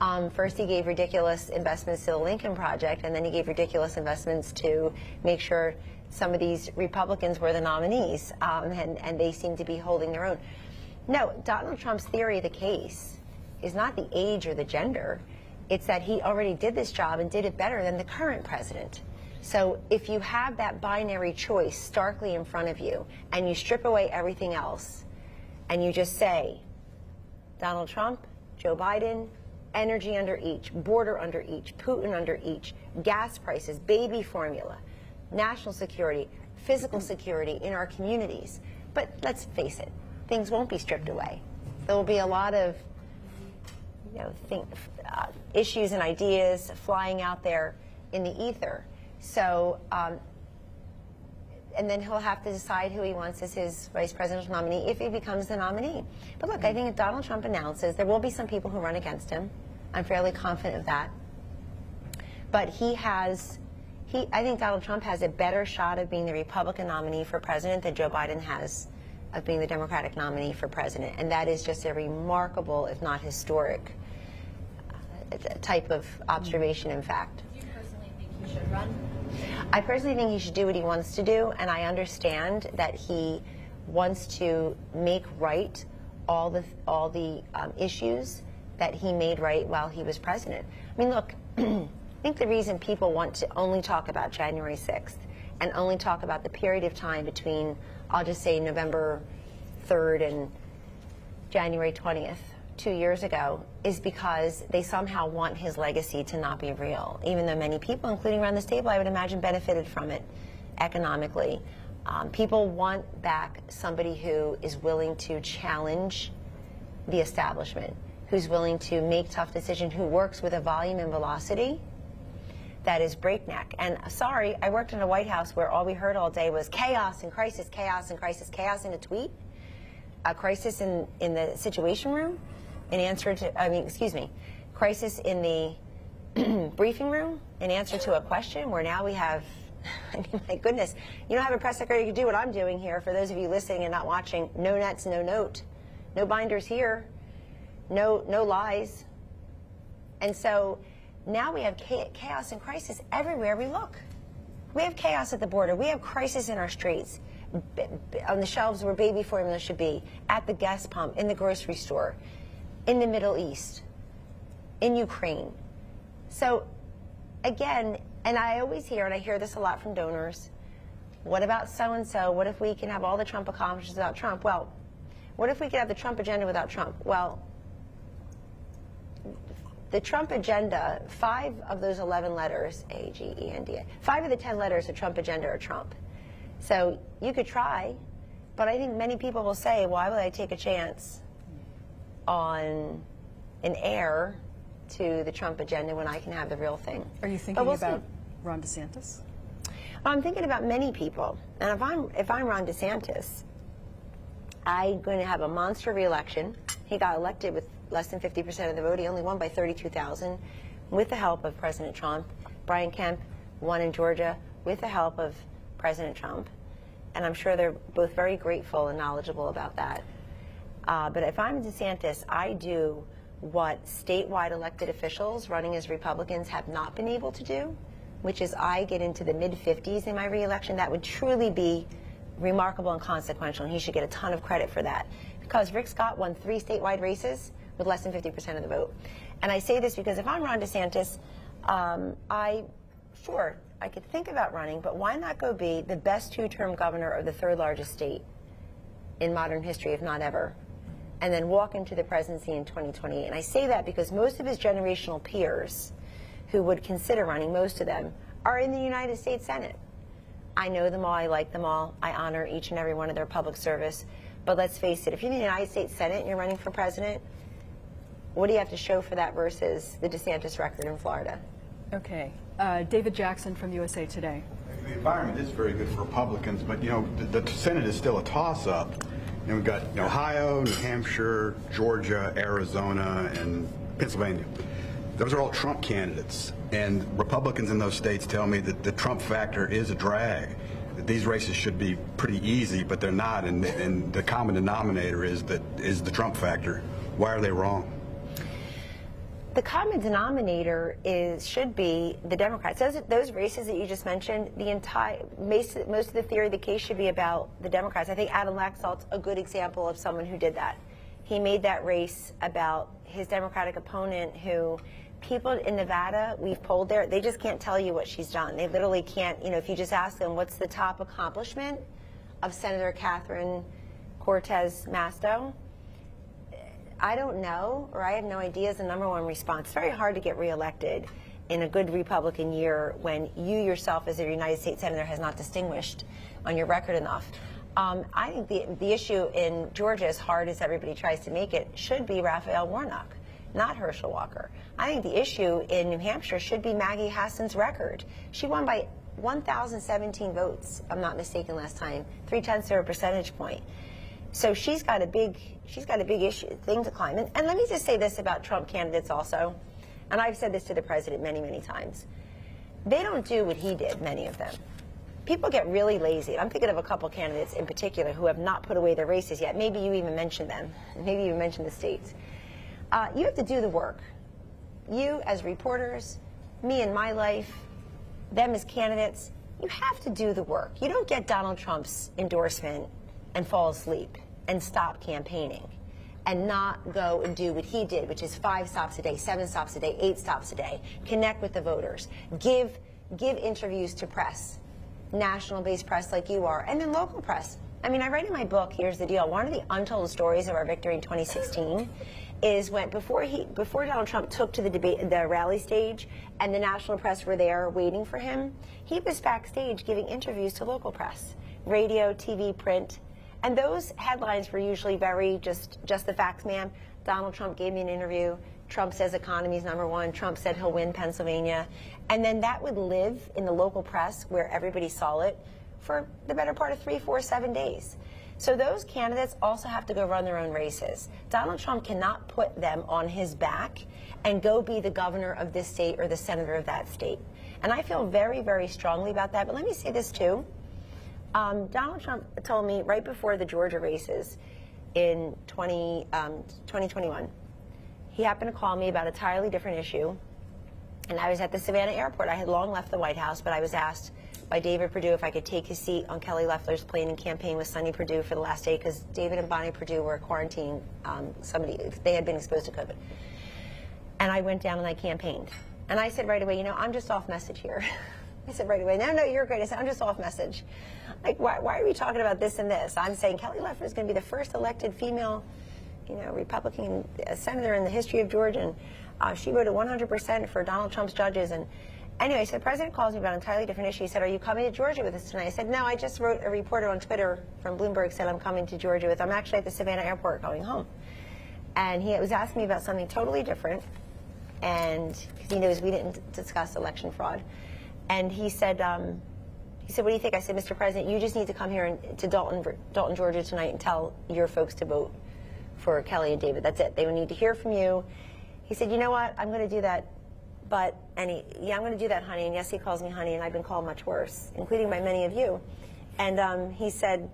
Um, first, he gave ridiculous investments to the Lincoln Project, and then he gave ridiculous investments to make sure some of these Republicans were the nominees, um, and, and they seem to be holding their own. No, Donald Trump's theory of the case is not the age or the gender. It's that he already did this job and did it better than the current president. So if you have that binary choice starkly in front of you and you strip away everything else and you just say, Donald Trump, Joe Biden, energy under each, border under each, Putin under each, gas prices, baby formula, national security, physical security in our communities. But let's face it, things won't be stripped away. There will be a lot of you know, think, uh, issues and ideas flying out there in the ether. So, um, and then he'll have to decide who he wants as his vice presidential nominee if he becomes the nominee. But look, I think if Donald Trump announces, there will be some people who run against him. I'm fairly confident of that. But he has, he, I think Donald Trump has a better shot of being the Republican nominee for president than Joe Biden has of being the Democratic nominee for president. And that is just a remarkable, if not historic, uh, type of observation, in fact. Do you personally think should run? I personally think he should do what he wants to do, and I understand that he wants to make right all the all the um, issues that he made right while he was president. I mean, look, I think the reason people want to only talk about January 6th and only talk about the period of time between, I'll just say November 3rd and January 20th, two years ago, is because they somehow want his legacy to not be real, even though many people, including around this table, I would imagine, benefited from it economically. Um, people want back somebody who is willing to challenge the establishment, who's willing to make tough decisions, who works with a volume and velocity that is breakneck. And uh, sorry, I worked in a White House where all we heard all day was chaos and crisis, chaos and crisis, chaos in a tweet, a crisis in, in the situation room, in answer to, I mean, excuse me, crisis in the briefing room in answer to a question where now we have, I mean, my goodness, you don't have a press secretary who can do what I'm doing here. For those of you listening and not watching, no nets, no note, no binders here, no, no lies. And so now we have chaos and crisis everywhere we look. We have chaos at the border. We have crisis in our streets, on the shelves where baby formula should be, at the gas pump, in the grocery store in the Middle East, in Ukraine. So, again, and I always hear, and I hear this a lot from donors what about so and so? What if we can have all the Trump accomplishments without Trump? Well, what if we could have the Trump agenda without Trump? Well, the Trump agenda, five of those 11 letters, A, G, E, N, D, A, five of the 10 letters of Trump agenda are Trump. So you could try, but I think many people will say, why would I take a chance on an heir to the Trump agenda when I can have the real thing. Are you thinking we'll about see. Ron DeSantis? I'm thinking about many people, and if I'm if I'm Ron DeSantis, I'm going to have a monster reelection. He got elected with less than 50% of the vote. He only won by 32,000, with the help of President Trump. Brian Kemp won in Georgia with the help of President Trump, and I'm sure they're both very grateful and knowledgeable about that. Uh, but if I'm DeSantis, I do what statewide elected officials running as Republicans have not been able to do, which is I get into the mid 50s in my reelection. That would truly be remarkable and consequential, and he should get a ton of credit for that. Because Rick Scott won three statewide races with less than 50% of the vote. And I say this because if I'm Ron DeSantis, um, I, sure, I could think about running, but why not go be the best two term governor of the third largest state in modern history, if not ever? And then walk into the presidency in 2020. And I say that because most of his generational peers who would consider running, most of them, are in the United States Senate. I know them all, I like them all, I honor each and every one of their public service. But let's face it, if you're in the United States Senate and you're running for president, what do you have to show for that versus the DeSantis record in Florida? Okay. Uh, David Jackson from USA Today. The environment is very good for Republicans, but you know the, the Senate is still a toss-up. And we've got Ohio, New Hampshire, Georgia, Arizona, and Pennsylvania. Those are all Trump candidates. And Republicans in those states tell me that the Trump factor is a drag. That these races should be pretty easy, but they're not. And, and the common denominator is that is the Trump factor. Why are they wrong? The common denominator is should be the Democrats. Those, those races that you just mentioned, the entire most, of the theory of the case should be about the Democrats. I think Adam Laxalt's a good example of someone who did that. He made that race about his Democratic opponent who people in Nevada, we've polled there, they just can't tell you what she's done. They literally can't, you know, if you just ask them what's the top accomplishment of Senator Catherine Cortez Masto, I don't know, or I have no idea is the number one response. It's very hard to get reelected in a good Republican year when you yourself, as a United States Senator, has not distinguished on your record enough. Um, I think the, the issue in Georgia, as hard as everybody tries to make it, should be Raphael Warnock, not Herschel Walker. I think the issue in New Hampshire should be Maggie Hassan's record. She won by 1,017 votes, I'm not mistaken, last time, three tenths of a percentage point. So she's got a big, she's got a big issue thing to climb. And, and let me just say this about Trump candidates also, and I've said this to the president many, many times. They don't do what he did, many of them. People get really lazy. I'm thinking of a couple candidates in particular who have not put away their races yet. Maybe you even mentioned them. Maybe you mentioned the states. Uh, you have to do the work. You, as reporters, me in my life, them as candidates, you have to do the work. You don't get Donald Trump's endorsement and fall asleep and stop campaigning and not go and do what he did, which is five stops a day, seven stops a day, eight stops a day, connect with the voters, give, give interviews to press, national-based press like you are, and then local press. I mean, I write in my book, here's the deal, one of the untold stories of our victory in 2016 is when before he before Donald Trump took to the debate the rally stage and the national press were there waiting for him, he was backstage giving interviews to local press, radio, TV, print, and those headlines were usually very just just the facts, ma'am. Donald Trump gave me an interview. Trump says economy is number one. Trump said he'll win Pennsylvania. And then that would live in the local press where everybody saw it for the better part of three, four, seven days. So those candidates also have to go run their own races. Donald Trump cannot put them on his back and go be the governor of this state or the senator of that state. And I feel very, very strongly about that. But let me say this too. Um, Donald Trump told me right before the Georgia races in 20, um, 2021, he happened to call me about a entirely different issue. And I was at the Savannah airport. I had long left the White House, but I was asked by David Perdue if I could take his seat on Kelly Loeffler's plane and campaign with Sonny Perdue for the last day because David and Bonnie Perdue were quarantining um, somebody, they had been exposed to COVID. And I went down and I campaigned. And I said right away, you know, I'm just off message here. I said right away, no, no, you're great. I said, I'm just off message. Like, why, why are we talking about this and this? I'm saying Kelly Loeffler is going to be the first elected female, you know, Republican uh, senator in the history of Georgia. And uh, she voted 100% for Donald Trump's judges. And anyway, so the president calls me about an entirely different issue. He said, are you coming to Georgia with us tonight? I said, no, I just wrote a reporter on Twitter from Bloomberg said I'm coming to Georgia with, I'm actually at the Savannah airport going home. And he was asking me about something totally different. And because he knows we didn't discuss election fraud. And he said, um, he said, what do you think? I said, Mr. President, you just need to come here and, to Dalton, Dalton, Georgia tonight and tell your folks to vote for Kelly and David. That's it. They would need to hear from you. He said, you know what? I'm going to do that. But, yeah, I'm going to do that, honey. And yes, he calls me honey, and I've been called much worse, including by many of you. And um, he said,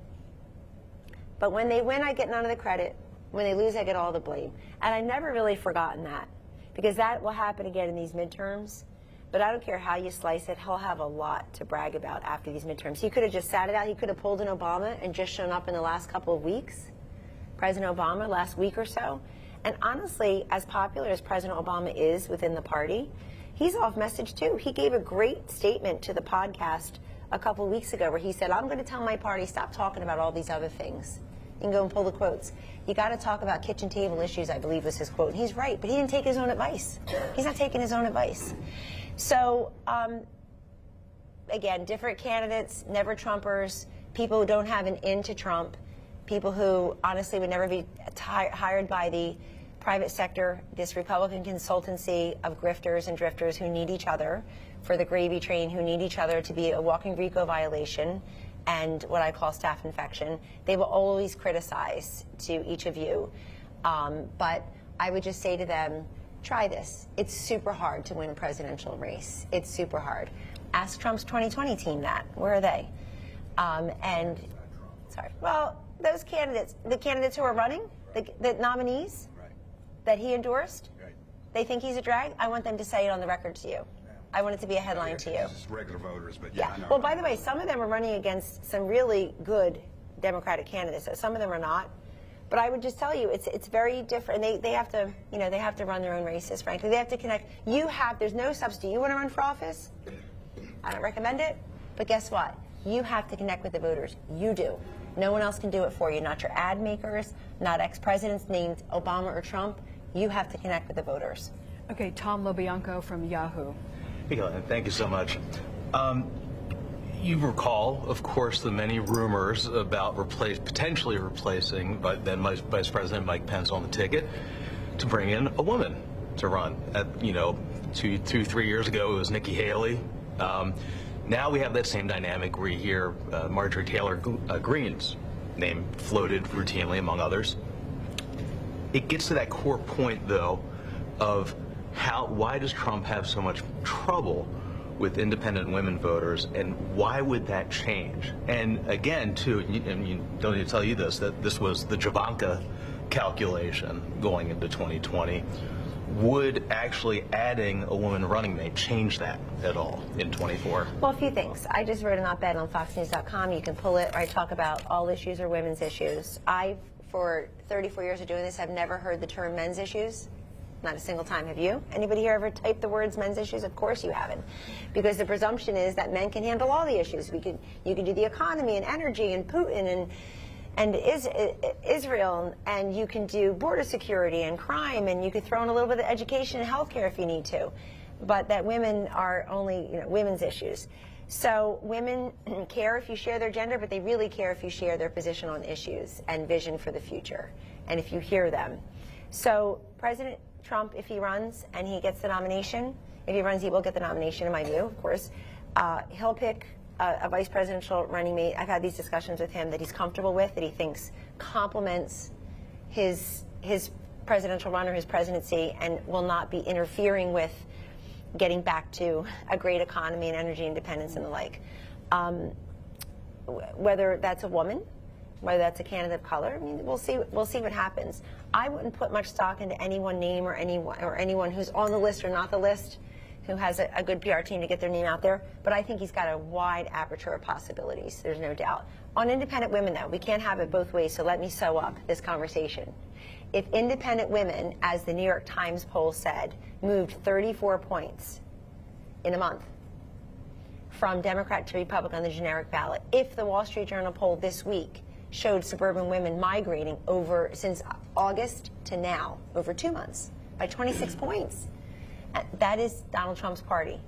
but when they win, I get none of the credit. When they lose, I get all the blame. And I've never really forgotten that because that will happen again in these midterms. But I don't care how you slice it, he'll have a lot to brag about after these midterms. He could have just sat it out. He could have pulled an Obama and just shown up in the last couple of weeks, President Obama, last week or so. And honestly, as popular as President Obama is within the party, he's off message too. He gave a great statement to the podcast a couple of weeks ago where he said, I'm going to tell my party, stop talking about all these other things. You can go and pull the quotes. You got to talk about kitchen table issues, I believe was his quote. And he's right, but he didn't take his own advice. He's not taking his own advice. So, um, again, different candidates, never Trumpers, people who don't have an in to Trump, people who honestly would never be hired by the private sector, this Republican consultancy of grifters and drifters who need each other for the gravy train, who need each other to be a walking RICO violation and what I call staph infection. They will always criticize to each of you. Um, but I would just say to them, try this. It's super hard to win a presidential race. It's super hard. Ask Trump's 2020 team that. Where are they? Um, and, sorry, well, those candidates, the candidates who are running, the, the nominees right. that he endorsed, right. they think he's a drag. I want them to say it on the record to you. I want it to be a headline to you. regular voters, but yeah. yeah. Well, by the way, some of them are running against some really good Democratic candidates. Some of them are not. But I would just tell you, it's it's very different. They they have to, you know, they have to run their own races. Frankly, they have to connect. You have. There's no substitute. You want to run for office? I don't recommend it. But guess what? You have to connect with the voters. You do. No one else can do it for you. Not your ad makers. Not ex-presidents named Obama or Trump. You have to connect with the voters. Okay, Tom LoBianco from Yahoo. Hey, Glenn, thank you so much. Um, you recall, of course, the many rumors about replace, potentially replacing then Vice President Mike Pence on the ticket to bring in a woman to run. At, you know, two, two, three years ago, it was Nikki Haley. Um, now we have that same dynamic where you hear uh, Marjorie Taylor uh, Greene's name floated routinely, among others. It gets to that core point, though, of how why does Trump have so much trouble with independent women voters, and why would that change? And again, too, and you don't need to tell you this, that this was the Javanka calculation going into 2020. Would actually adding a woman running mate change that at all in 24? Well, a few things. I just wrote an op-ed on FoxNews.com. You can pull it I talk about all issues are women's issues. I, for 34 years of doing this, have never heard the term men's issues. Not a single time. Have you? Anybody here ever typed the words men's issues? Of course you haven't. Because the presumption is that men can handle all the issues. We could, you can do the economy and energy and Putin and and is, Israel, and you can do border security and crime, and you could throw in a little bit of education and healthcare if you need to. But that women are only you know, women's issues. So women care if you share their gender, but they really care if you share their position on issues and vision for the future, and if you hear them. So President Trump, if he runs and he gets the nomination, if he runs, he will get the nomination, in my view, of course. Uh, he'll pick a, a, vice presidential running mate. I've had these discussions with him that he's comfortable with, that he thinks complements his his presidential run or his presidency, and will not be interfering with getting back to a great economy and energy independence and the like. Um, whether that's a woman whether that's a candidate of color. I mean, we'll see. We'll see what happens. I wouldn't put much stock into any one name or anyone or anyone who's on the list or not the list, who has a, a good PR team to get their name out there. But I think he's got a wide aperture of possibilities. There's no doubt. On independent women, though, we can't have it both ways. So let me sew up this conversation. If independent women, as the New York Times poll said, moved 34 points in a month from Democrat to Republican on the generic ballot, if the Wall Street Journal poll this week showed suburban women migrating over since August to now, over two months, by 26 mm. points. Uh, that is Donald Trump's party.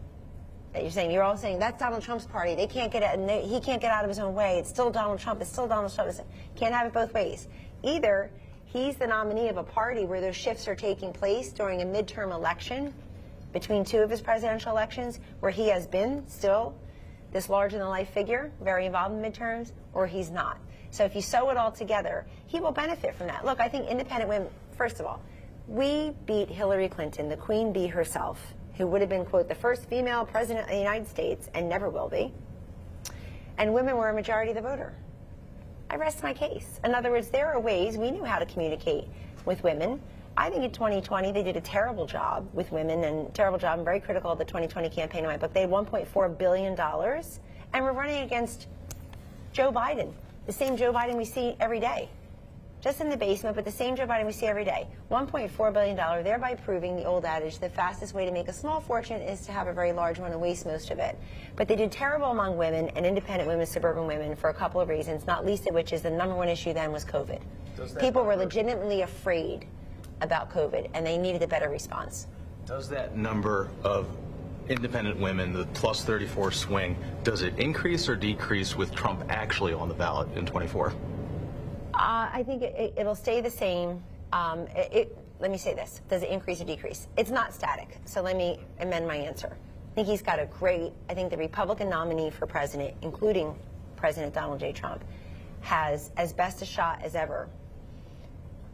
That you're saying you're all saying that's Donald Trump's party. They can't get it. They, he can't get out of his own way. It's still Donald Trump. It's still Donald Trump. It's, can't have it both ways. Either he's the nominee of a party where those shifts are taking place during a midterm election between two of his presidential elections, where he has been still this larger than life figure, very involved in midterms, or he's not. So if you sew it all together, he will benefit from that. Look, I think independent women, first of all, we beat Hillary Clinton, the queen bee herself, who would have been, quote, the first female president of the United States and never will be. And women were a majority of the voter. I rest my case. In other words, there are ways we knew how to communicate with women. I think in 2020 they did a terrible job with women and terrible job. I'm very critical of the 2020 campaign in my book. They had 1.4 billion dollars, and we're running against Joe Biden, the same Joe Biden we see every day. Just in the basement, but the same Joe Biden we see every day. $1.4 billion, thereby proving the old adage the fastest way to make a small fortune is to have a very large one and waste most of it. But they did terrible among women and independent women, suburban women, for a couple of reasons, not least of which is the number one issue then was COVID. People were legitimately afraid about COVID, and they needed a better response. Does that number of independent women, the plus 34 swing, does it increase or decrease with Trump actually on the ballot in 24? Uh, I think it, will stay the same. Um, it, it, let me say this. Does it increase or decrease? It's not static. So let me amend my answer. I think he's got a great, I think the Republican nominee for president, including President Donald J. Trump, has as best a shot as ever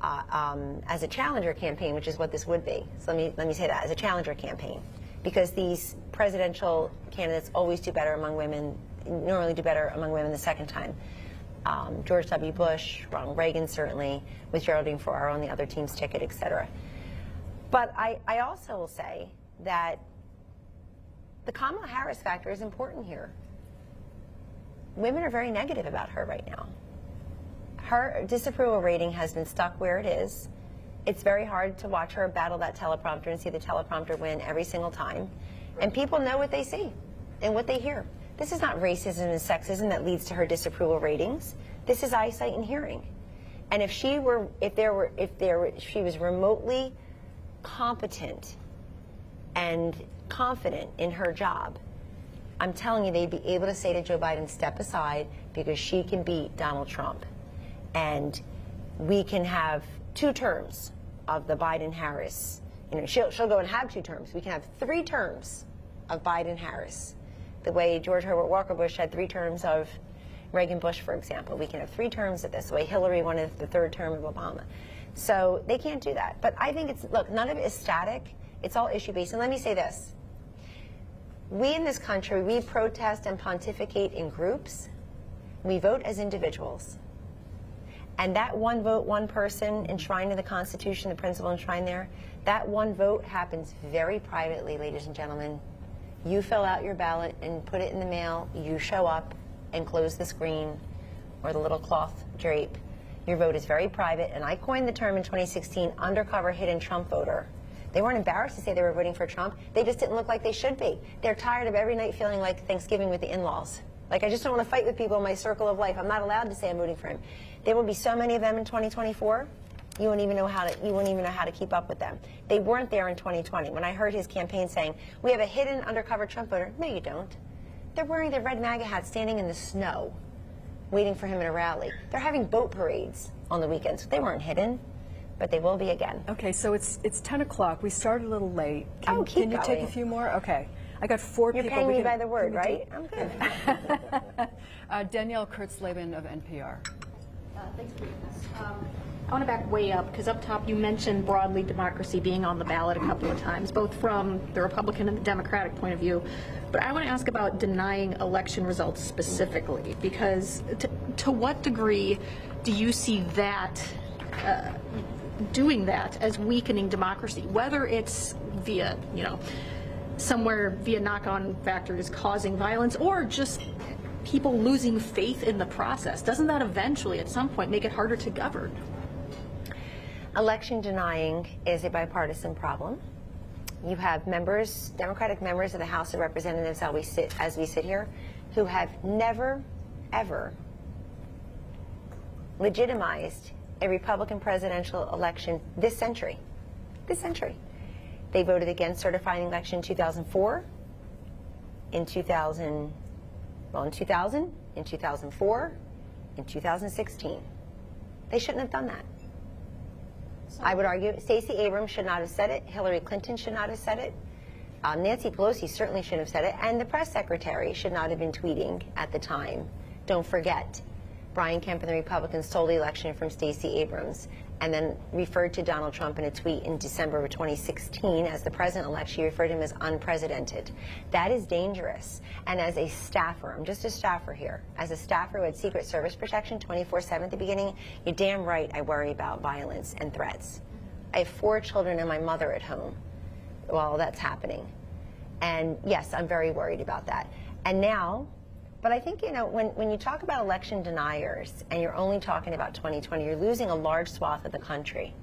uh, um, as a challenger campaign, which is what this would be. So let me, let me say that, as a challenger campaign because these presidential candidates always do better among women, normally do better among women the second time. Um, George W. Bush, Ronald Reagan, certainly, with Geraldine Ferraro on the other team's ticket, et cetera. But I, I also will say that the Kamala Harris factor is important here. Women are very negative about her right now. Her disapproval rating has been stuck where it is it's very hard to watch her battle that teleprompter and see the teleprompter win every single time. And people know what they see and what they hear. This is not racism and sexism that leads to her disapproval ratings. This is eyesight and hearing. And if she were, if there were, if there were, if she was remotely competent and confident in her job, I'm telling you, they'd be able to say to Joe Biden, step aside because she can beat Donald Trump. And we can have two terms of the Biden Harris. You know, she'll, she'll go and have two terms. We can have three terms of Biden Harris. The way George Herbert Walker Bush had three terms of Reagan Bush, for example. We can have three terms of this, the way Hillary wanted the third term of Obama. So they can't do that. But I think it's, look, none of it is static. It's all issue based. And let me say this we in this country, we protest and pontificate in groups. We vote as individuals. And that one vote, one person enshrined in the Constitution, the principle enshrined there, that one vote happens very privately, ladies and gentlemen. You fill out your ballot and put it in the mail. You show up and close the screen or the little cloth drape. Your vote is very private. And I coined the term in 2016 undercover hidden Trump voter. They weren't embarrassed to say they were voting for Trump. They just didn't look like they should be. They're tired of every night feeling like Thanksgiving with the in-laws. Like, I just don't want to fight with people in my circle of life. I'm not allowed to say I'm voting for him. There will be so many of them in 2024. You won't even know how to. You won't even know how to keep up with them. They weren't there in 2020. When I heard his campaign saying, "We have a hidden undercover Trump voter," no, you don't. They're wearing their red MAGA hats, standing in the snow, waiting for him at a rally. They're having boat parades on the weekends. They weren't hidden but they will be again. Okay, so it's it's 10 o'clock. We started a little late. Can, oh, keep Can you going. take a few more? Okay. I got 4 You're people. You're paying me can, by the word, right? I'm good. uh, Danielle Kurtzleben of NPR. Um, I want to back way up because up top you mentioned broadly democracy being on the ballot a couple of times, both from the Republican and the Democratic point of view. But I want to ask about denying election results specifically because to, to what degree do you see that uh, doing that as weakening democracy, whether it's via, you know, somewhere via knock-on factors causing violence or just people losing faith in the process. Doesn't that eventually, at some point, make it harder to govern? Election denying is a bipartisan problem. You have members, Democratic members of the House of Representatives as we sit, as we sit here, who have never, ever legitimized a Republican presidential election this century. This century. They voted against certifying election in 2004, in 2000, well, in 2000, in 2004, in 2016. They shouldn't have done that. So I would argue Stacey Abrams should not have said it. Hillary Clinton should not have said it. Um, Nancy Pelosi certainly should have said it. And the press secretary should not have been tweeting at the time. Don't forget, Brian Kemp and the Republicans stole the election from Stacey Abrams and then referred to Donald Trump in a tweet in December of 2016 as the president-elect. She referred to him as unprecedented. That is dangerous. And as a staffer, I'm just a staffer here, as a staffer who had Secret Service protection 24-7 at the beginning, you're damn right I worry about violence and threats. I have four children and my mother at home while that's happening. And yes, I'm very worried about that. And now but I think, you know, when, when you talk about election deniers and you're only talking about 2020, you're losing a large swath of the country.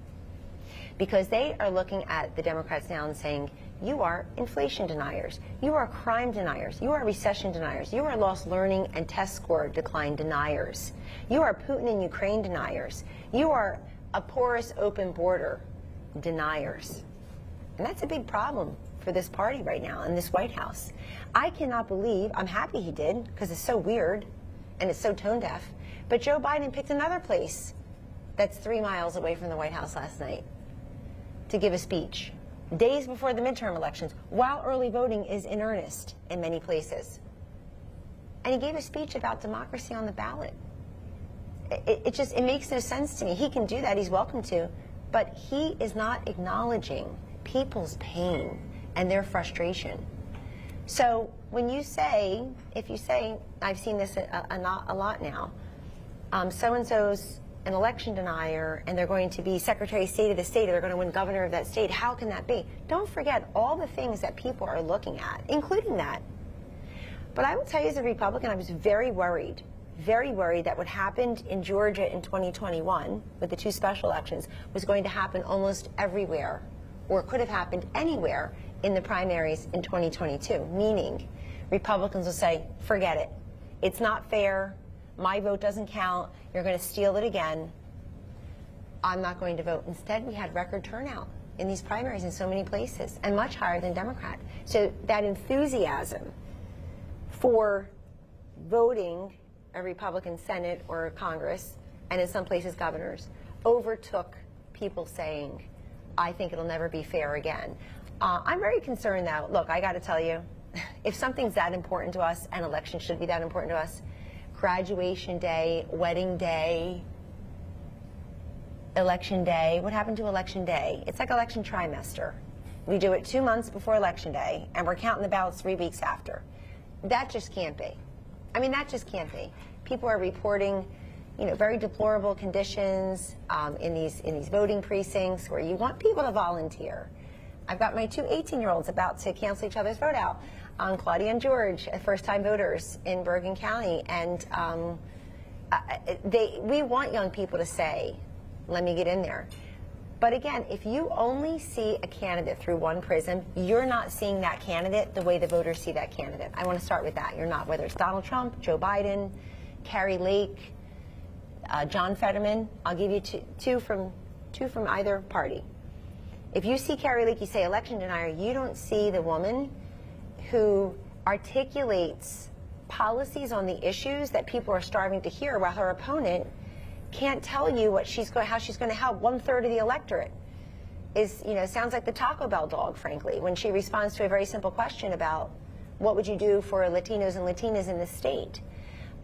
Because they are looking at the Democrats now and saying, you are inflation deniers, you are crime deniers, you are recession deniers, you are lost learning and test score decline deniers, you are Putin and Ukraine deniers, you are a porous open border deniers. And that's a big problem for this party right now in this White House. I cannot believe, I'm happy he did, because it's so weird and it's so tone deaf, but Joe Biden picked another place that's three miles away from the White House last night to give a speech, days before the midterm elections, while early voting is in earnest in many places. And he gave a speech about democracy on the ballot. It, it just, it makes no sense to me. He can do that, he's welcome to, but he is not acknowledging people's pain and their frustration. So when you say, if you say, I've seen this a, a, a lot now, um, so-and-so's an election denier and they're going to be Secretary of State of the state or they're going to win governor of that state, how can that be? Don't forget all the things that people are looking at, including that. But I will tell you as a Republican, I was very worried, very worried that what happened in Georgia in 2021 with the two special elections was going to happen almost everywhere or could have happened anywhere in the primaries in 2022, meaning Republicans will say, forget it. It's not fair. My vote doesn't count. You're going to steal it again. I'm not going to vote. Instead, we had record turnout. in these primaries in so many places and much higher than Democrat. So that enthusiasm for voting a Republican Senate or Congress, and in some places governors, overtook people saying, I think it'll never be fair again. Uh, I'm very concerned now. Look, I got to tell you, if something's that important to us, and election should be that important to us, graduation day, wedding day, election day, what happened to election day? It's like election trimester. We do it two months before election day, and we're counting the ballots three weeks after. That just can't be. I mean, that just can't be. People are reporting, you know, very deplorable conditions um, in these in these voting precincts where you want people to volunteer. I've got my two 18-year-olds about to cancel each other's vote out on Claudia and George, first-time voters in Bergen County, and um, uh, they we want young people to say, "Let me get in there." But again, if you only see a candidate through one prism, you're not seeing that candidate the way the voters see that candidate. I want to start with that. You're not, whether it's Donald Trump, Joe Biden, Kari Lake, uh, John Fetterman. I'll give you two, two, from two from either party. If you see Kari Lake, you say election denier, you don't see the woman who articulates policies on the issues that people are starving to hear while her opponent can't tell you what she's going, how she's going to help one third of the electorate. Is you know sounds like the Taco Bell dog, frankly, when she responds to a very simple question about what would you do for Latinos and Latinas in the state.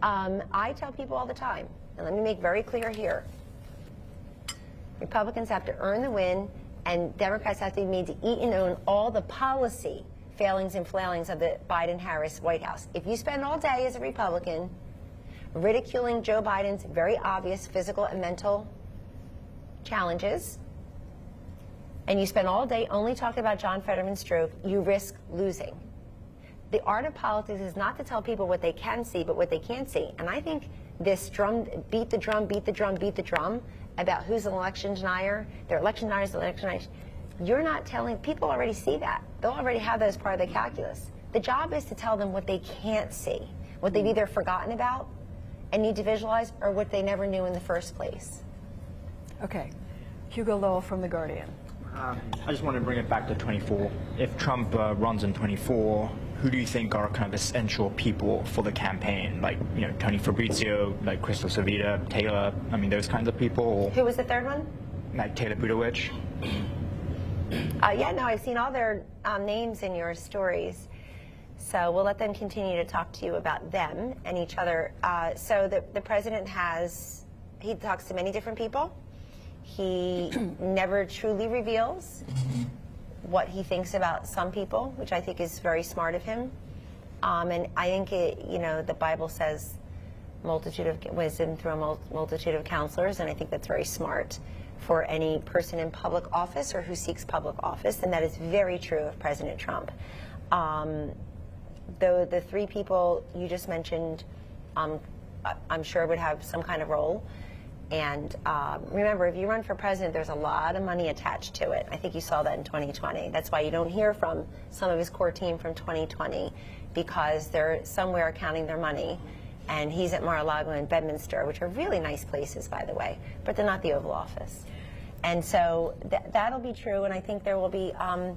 Um, I tell people all the time, and let me make very clear here: Republicans have to earn the win, and Democrats have to be made to eat and own all the policy failings and flailings of the Biden-Harris White House. If you spend all day as a Republican ridiculing Joe Biden's very obvious physical and mental challenges, and you spend all day only talking about John Fetterman's stroke, you risk losing. The art of politics is not to tell people what they can see, but what they can't see. And I think this drum, beat the drum, beat the drum, beat the drum about who's an election denier, they're election deniers, election deniers. You're not telling, people already see that. They'll already have that as part of the calculus. The job is to tell them what they can't see, what they've either forgotten about and need to visualize or what they never knew in the first place. Okay. Hugo Lowell from The Guardian. Uh, I just want to bring it back to 24. If Trump uh, runs in 24, who do you think are kind of essential people for the campaign? Like, you know, Tony Fabrizio, like Chris LaCivita, Taylor, I mean, those kinds of people? Who was the third one? Like Taylor Budowich. Uh, yeah, no, I've seen all their um, names in your stories. So we'll let them continue to talk to you about them and each other. Uh, so the, the president has, he talks to many different people. He never truly reveals what he thinks about some people, which I think is very smart of him. Um, and I think it, you know, the Bible says multitude of wisdom through a multitude of counselors, and I think that's very smart for any person in public office or who seeks public office, and that is very true of President Trump. Um, the, the three people you just mentioned, um, I'm sure would have some kind of role. And um, remember, if you run for president, there's a lot of money attached to it. I think you saw that in 2020. That's why you don't hear from some of his core team from 2020 because they're somewhere counting their money. And he's at Mar-a-Lago and Bedminster, which are really nice places, by the way, but they're not the Oval Office. And so th that'll be true, and I think there will be um,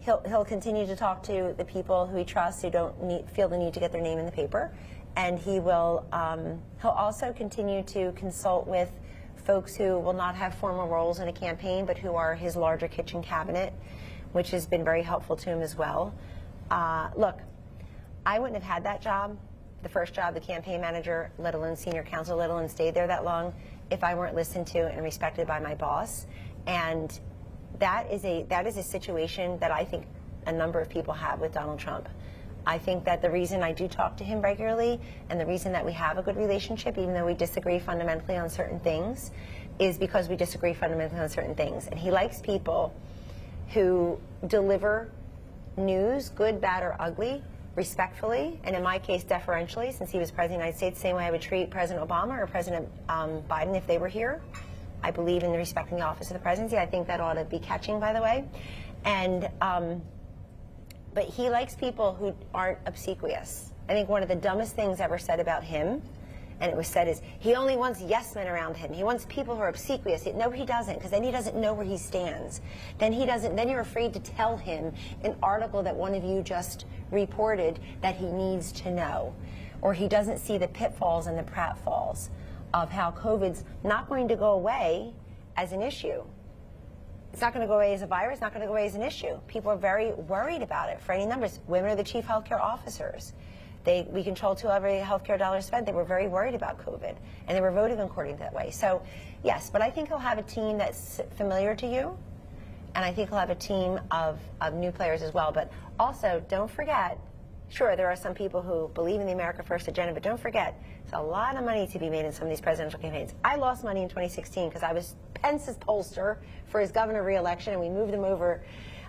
he'll, he'll continue to talk to the people who he trusts who don't need, feel the need to get their name in the paper. And he will, um, he'll also continue to consult with folks who will not have formal roles in a campaign, but who are his larger kitchen cabinet, which has been very helpful to him as well. Uh, look, I wouldn't have had that job, the first job, the campaign manager, let alone senior counsel, let alone stayed there that long, if I weren't listened to and respected by my boss. And that is a that is a situation that I think a number of people have with Donald Trump. I think that the reason I do talk to him regularly and the reason that we have a good relationship, even though we disagree fundamentally on certain things, is because we disagree fundamentally on certain things. And he likes people who deliver news, good, bad, or ugly, respectfully, and in my case, deferentially, since he was President of the United States, same way I would treat President Obama or President um, Biden if they were here. I believe in respecting the office of the presidency. I think that ought to be catching, by the way. And um, but he likes people who aren't obsequious. I think one of the dumbest things ever said about him and it was said is he only wants yes men around him. He wants people who are obsequious. No, he doesn't, because then he doesn't know where he stands. Then he doesn't. Then you're afraid to tell him an article that one of you just reported that he needs to know, or he doesn't see the pitfalls and the pratfalls of how COVID's not going to go away as an issue. It's not going to go away as a virus, not going to go away as an issue. People are very worried about it for any numbers. Women are the chief healthcare officers. They, we control two every healthcare dollar spent. They were very worried about COVID, and they were voting according to that way. So, yes, but I think he'll have a team that's familiar to you, and I think he'll have a team of, of new players as well. But also, don't forget, sure, there are some people who believe in the America First agenda, but don't forget, there's a lot of money to be made in some of these presidential campaigns. I lost money in 2016 because I was Pence's pollster for his governor reelection, and we moved him over.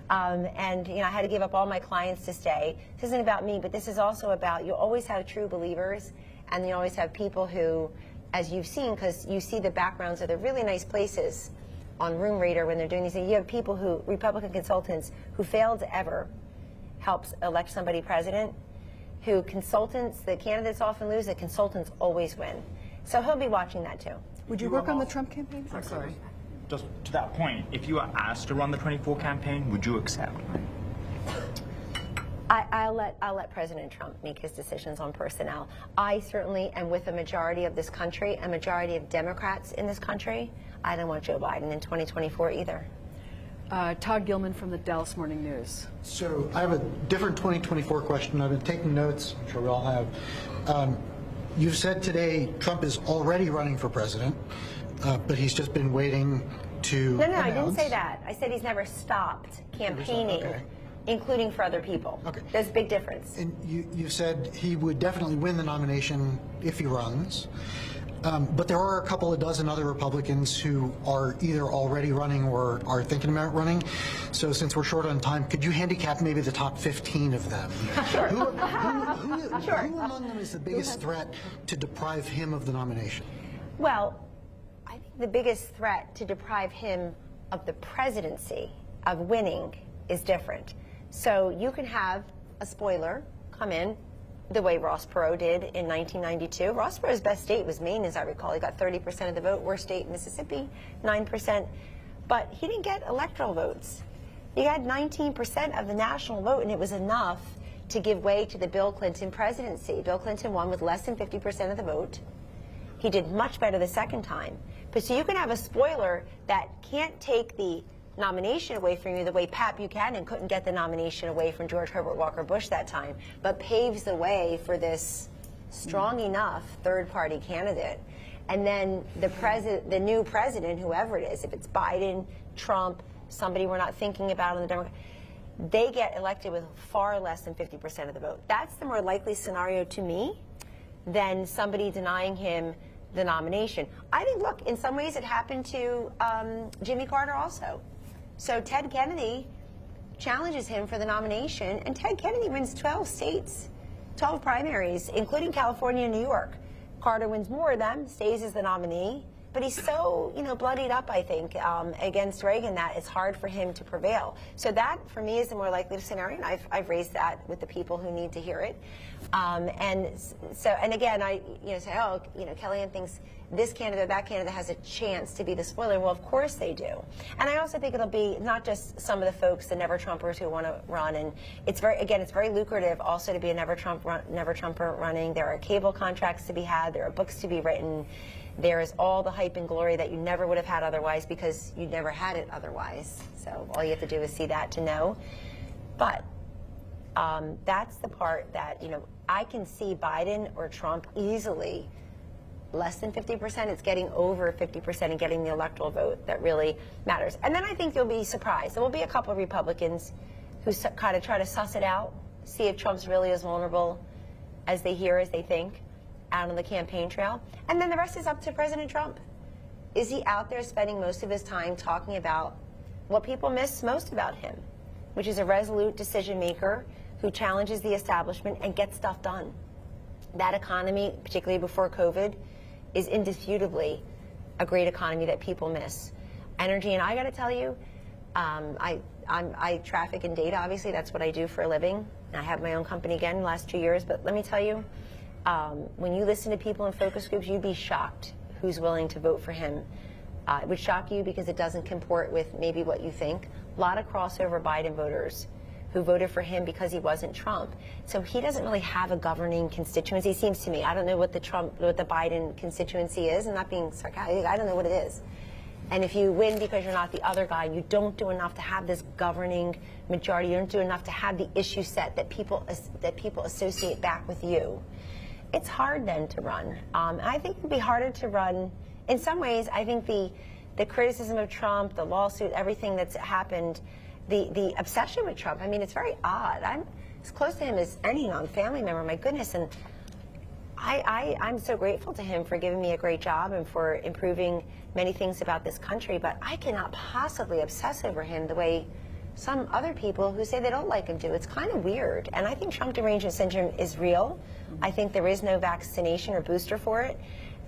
Um, and you know, I had to give up all my clients to stay. This isn't about me, but this is also about you always have true believers, and you always have people who, as you've seen, because you see the backgrounds of the really nice places on Room Rater when they're doing these. You have people who, Republican consultants, who failed ever help elect somebody president, who consultants, the candidates often lose, the consultants always win. So he'll be watching that too. Would you work on the Trump campaign? I'm sorry. Just to that point, if you were asked to run the 24 campaign, would you accept? I, will let I'll let President Trump make his decisions on personnel. I certainly am with a majority of this country, a majority of Democrats in this country. I don't want Joe Biden in 2024 either. Uh, Todd Gillman from the Dallas Morning News. So I have a different 2024 question. I've been taking notes. I'm sure we all have. Um, you've said today Trump is already running for president, uh, but he's just been waiting to. No, no, announce. I didn't say that. I said he's never stopped campaigning. Okay including for other people. Okay. There's a big difference. And you, you said he would definitely win the nomination if he runs. Um, but there are a couple of dozen other Republicans who are either already running or are thinking about running. So since we're short on time, could you handicap maybe the top 15 of them? Sure. Who, who, who, sure. who among them is the biggest threat to deprive him of the nomination? Well, I think the biggest threat to deprive him of the presidency, of winning, is different. So you can have a spoiler come in the way Ross Perot did in 1992. Ross Perot's best state was Maine, as I recall. He got 30% of the vote. Worst state, Mississippi, 9%. But he didn't get electoral votes. He had 19% of the national vote, and it was enough to give way to the Bill Clinton presidency. Bill Clinton won with less than 50% of the vote. He did much better the second time. But so you can have a spoiler that can't take the nomination away from you the way Pat Buchanan couldn't get the nomination away from George Herbert Walker Bush that time, but paves the way for this strong enough third party candidate. And then the president, the new president, whoever it is, if it's Biden, Trump, somebody we're not thinking about on the Democrat, they get elected with far less than 50% of the vote. That's the more likely scenario to me than somebody denying him the nomination. I think, look, in some ways it happened to um, Jimmy Carter also. So Ted Kennedy challenges him for the nomination, and Ted Kennedy wins 12 states, 12 primaries, including California and New York. Carter wins more of them, stays as the nominee, but he's so, you know, bloodied up, I think, um, against Reagan that it's hard for him to prevail. So that, for me, is the more likely scenario, and I've, I've raised that with the people who need to hear it. Um, and so, and again, I, you know, say, oh, you know, Kellyanne thinks this candidate, that candidate has a chance to be the spoiler. Well, of course they do. And I also think it'll be not just some of the folks, the never Trumpers who want to run. And it's very, again, it's very lucrative also to be a never Trump, run, never Trumper running. There are cable contracts to be had. There are books to be written. There is all the hype and glory that you never would have had otherwise because you never had it otherwise. So all you have to do is see that to know. But um, that's the part that, you know, I can see Biden or Trump easily less than 50%, it's getting over 50% and getting the electoral vote that really matters. And then I think you'll be surprised. There will be a couple of Republicans who kind of try to suss it out, see if Trump's really as vulnerable as they hear, as they think, out on the campaign trail. And then the rest is up to President Trump. Is he out there spending most of his time talking about what people miss most about him, which is a resolute decision maker who challenges the establishment and gets stuff done? That economy, particularly before COVID, is indisputably a great economy that people miss. Energy, and I got to tell you, um, I, I'm, I traffic in data. Obviously, that's what I do for a living. I have my own company again last two years, but let me tell you, Um, when you listen to people in focus groups, you'd be shocked who's willing to vote for him. Uh, it would shock you because it doesn't comport with maybe what you think. A lot of crossover Biden voters who voted for him because he wasn't Trump. So he doesn't really have a governing constituency, seems to me. I don't know what the Trump, what the Biden constituency is. I'm not being sarcastic. I don't know what it is. And if you win because you're not the other guy, you don't do enough to have this governing majority. You don't do enough to have the issue set that people that people associate back with you. It's hard then to run. Um, I think it'd be harder to run. In some ways, I think the the criticism of Trump, the lawsuit, everything that's happened, the the obsession with Trump. I mean, it's very odd. I'm as close to him as any non-family member. My goodness, and I, I, I'm so grateful to him for giving me a great job and for improving many things about this country, but I cannot possibly obsess over him the way some other people who say they don't like him do. It's kind of weird. And I think Trump derangement syndrome is real. Mm-hmm. I think there is no vaccination or booster for it.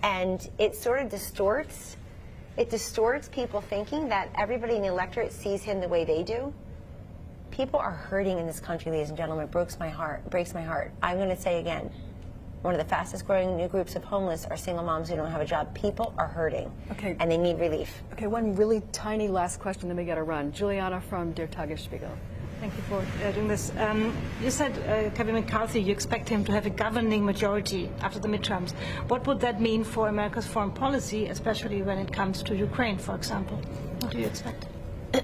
And it sort of distorts, it distorts people thinking that everybody in the electorate sees him the way they do. People are hurting in this country, ladies and gentlemen. It breaks my heart. Breaks my heart. I'm going to say again, one of the fastest growing new groups of homeless are single moms who don't have a job. People are hurting. Okay. And they need relief. Okay, one really tiny last question, then we got to run. Juliana from Der Tagesspiegel. Thank you for uh, doing this. Um, you said uh, Kevin McCarthy, you expect him to have a governing majority after the midterms. What would that mean for America's foreign policy, especially when it comes to Ukraine, for example? What do you expect?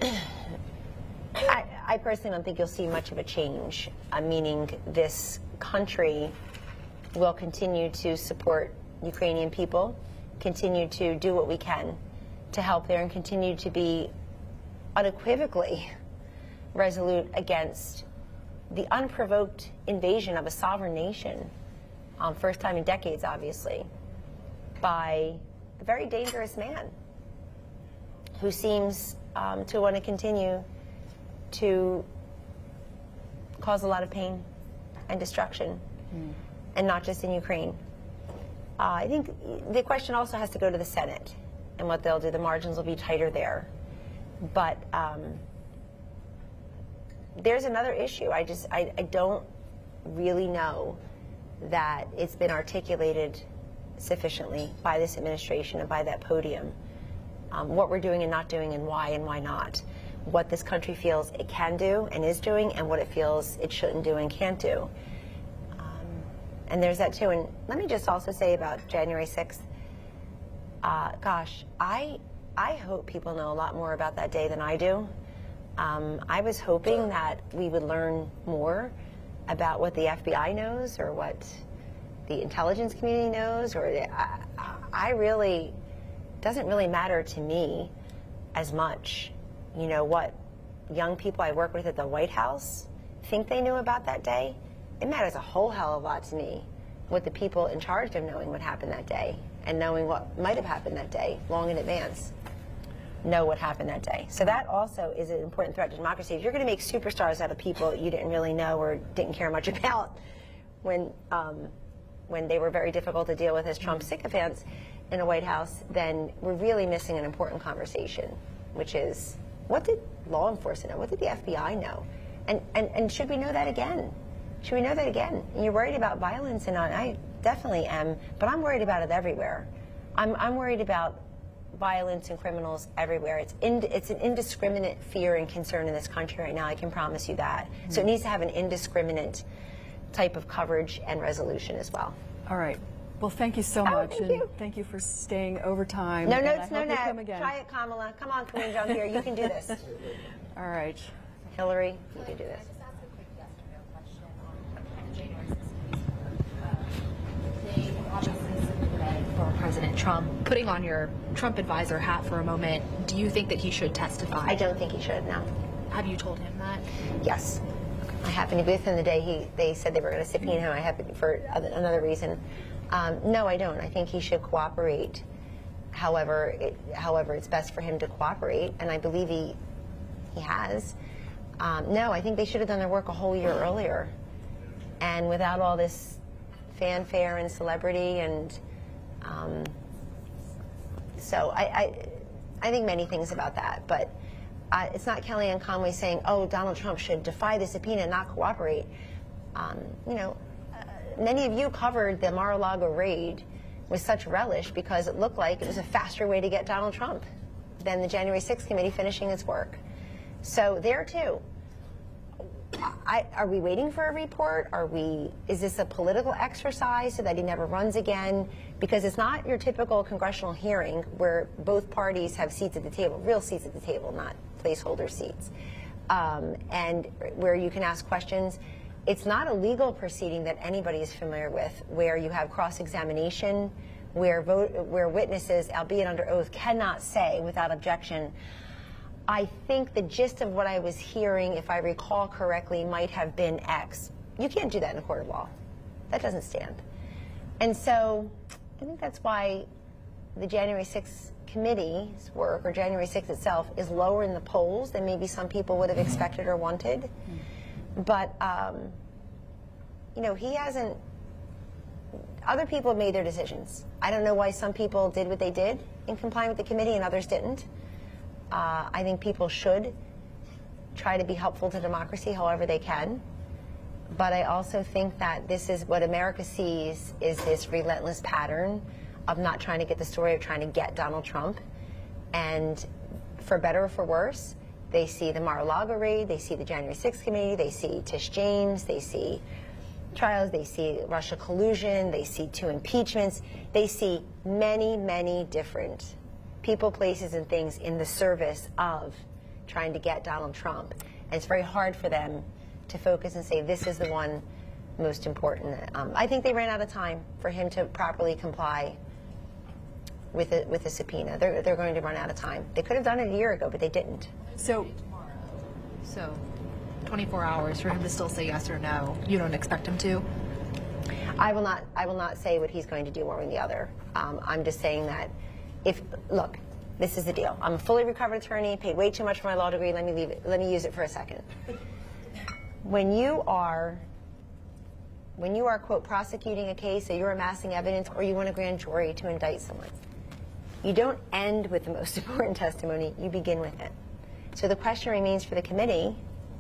I, I personally don't think you'll see much of a change, uh, meaning this country will continue to support Ukrainian people, continue to do what we can to help there, and continue to be unequivocally resolute against the unprovoked invasion of a sovereign nation, um, first time in decades, obviously, by a very dangerous man who seems um, to want to continue to cause a lot of pain and destruction. Mm and not just in Ukraine. Uh, I think the question also has to go to the Senate and what they'll do. The margins will be tighter there. But um, there's another issue. I just, I, I don't really know that it's been articulated sufficiently by this administration and by that podium. Um, what we're doing and not doing and why and why not. What this country feels it can do and is doing and what it feels it shouldn't do and can't do. And there's that too. And let me just also say about January 6th. Uh, gosh, I I hope people know a lot more about that day than I do. Um, I was hoping that we would learn more about what the FBI knows or what the intelligence community knows, or I, I really doesn't really matter to me as much. You know what young people I work with at the White House think they knew about that day it matters a whole hell of a lot to me what the people in charge of knowing what happened that day and knowing what might have happened that day long in advance know what happened that day. So that also is an important threat to democracy. If you're going to make superstars out of people you didn't really know or didn't care much about when um, when they were very difficult to deal with as Trump sycophants in a White House, then we're really missing an important conversation, which is what did law enforcement know? What did the FBI know? And, and, and should we know that again? Should we know that again? You're worried about violence, and I definitely am, but I'm worried about it everywhere. I'm, I'm worried about violence and criminals everywhere. It's, in, it's an indiscriminate fear and concern in this country right now, I can promise you that. Mm-hmm. So it needs to have an indiscriminate type of coverage and resolution as well. All right. Well, thank you so oh, much. Thank and you. thank you for staying overtime. No notes, no notes. Try it, Kamala. Come on, Karine Jean Pierre. You can do this. All right. Hillary, you can do this. For President Trump. Putting on your Trump advisor hat for a moment, do you think that he should testify? I don't think he should, no. Have you told him that? Yes. I happened to be with him the day he they said they were going to subpoena him. I happened for another reason. Um, no, I don't. I think he should cooperate. However, it, however, it's best for him to cooperate, and I believe he he has. Um, no, I think they should have done their work a whole year earlier, and without all this fanfare and celebrity and um, so I, I, I, think many things about that, but uh, it's not Kellyanne Conway saying, "Oh, Donald Trump should defy the subpoena and not cooperate." Um, you know, uh, many of you covered the Mar-a-Lago raid with such relish because it looked like it was a faster way to get Donald Trump than the January 6th committee finishing its work. So there too, I, are we waiting for a report? Are we? Is this a political exercise so that he never runs again? Because it's not your typical congressional hearing where both parties have seats at the table, real seats at the table, not placeholder seats, um, and where you can ask questions. It's not a legal proceeding that anybody is familiar with, where you have cross-examination, where vote, where witnesses, albeit under oath, cannot say without objection. I think the gist of what I was hearing, if I recall correctly, might have been X. You can't do that in a court of law. That doesn't stand. And so I think that's why the January 6th committee's work, or January 6th itself, is lower in the polls than maybe some people would have expected or wanted. But, um, you know, he hasn't, other people have made their decisions. I don't know why some people did what they did in complying with the committee and others didn't. Uh, I think people should try to be helpful to democracy however they can. But I also think that this is what America sees is this relentless pattern of not trying to get the story of trying to get Donald Trump. And for better or for worse, they see the Mar-a-Lago raid, they see the January 6th committee, they see Tish James, they see trials, they see Russia collusion, they see two impeachments, they see many, many different people, places, and things in the service of trying to get Donald Trump. And it's very hard for them to focus and say, this is the one most important. Um, I think they ran out of time for him to properly comply with a, with a subpoena. They're, they're going to run out of time. They could have done it a year ago, but they didn't. So, So 24 hours for him to still say yes or no. You don't expect him to? I will not. I will not say what he's going to do one way or the other. Um, I'm just saying that if look, this is the deal. I'm a fully recovered attorney, paid way too much for my law degree. Let me leave it. Let me use it for a second. When you are when you are quote prosecuting a case, or you're amassing evidence, or you want a grand jury to indict someone, you don't end with the most important testimony. You begin with it. So the question remains for the committee: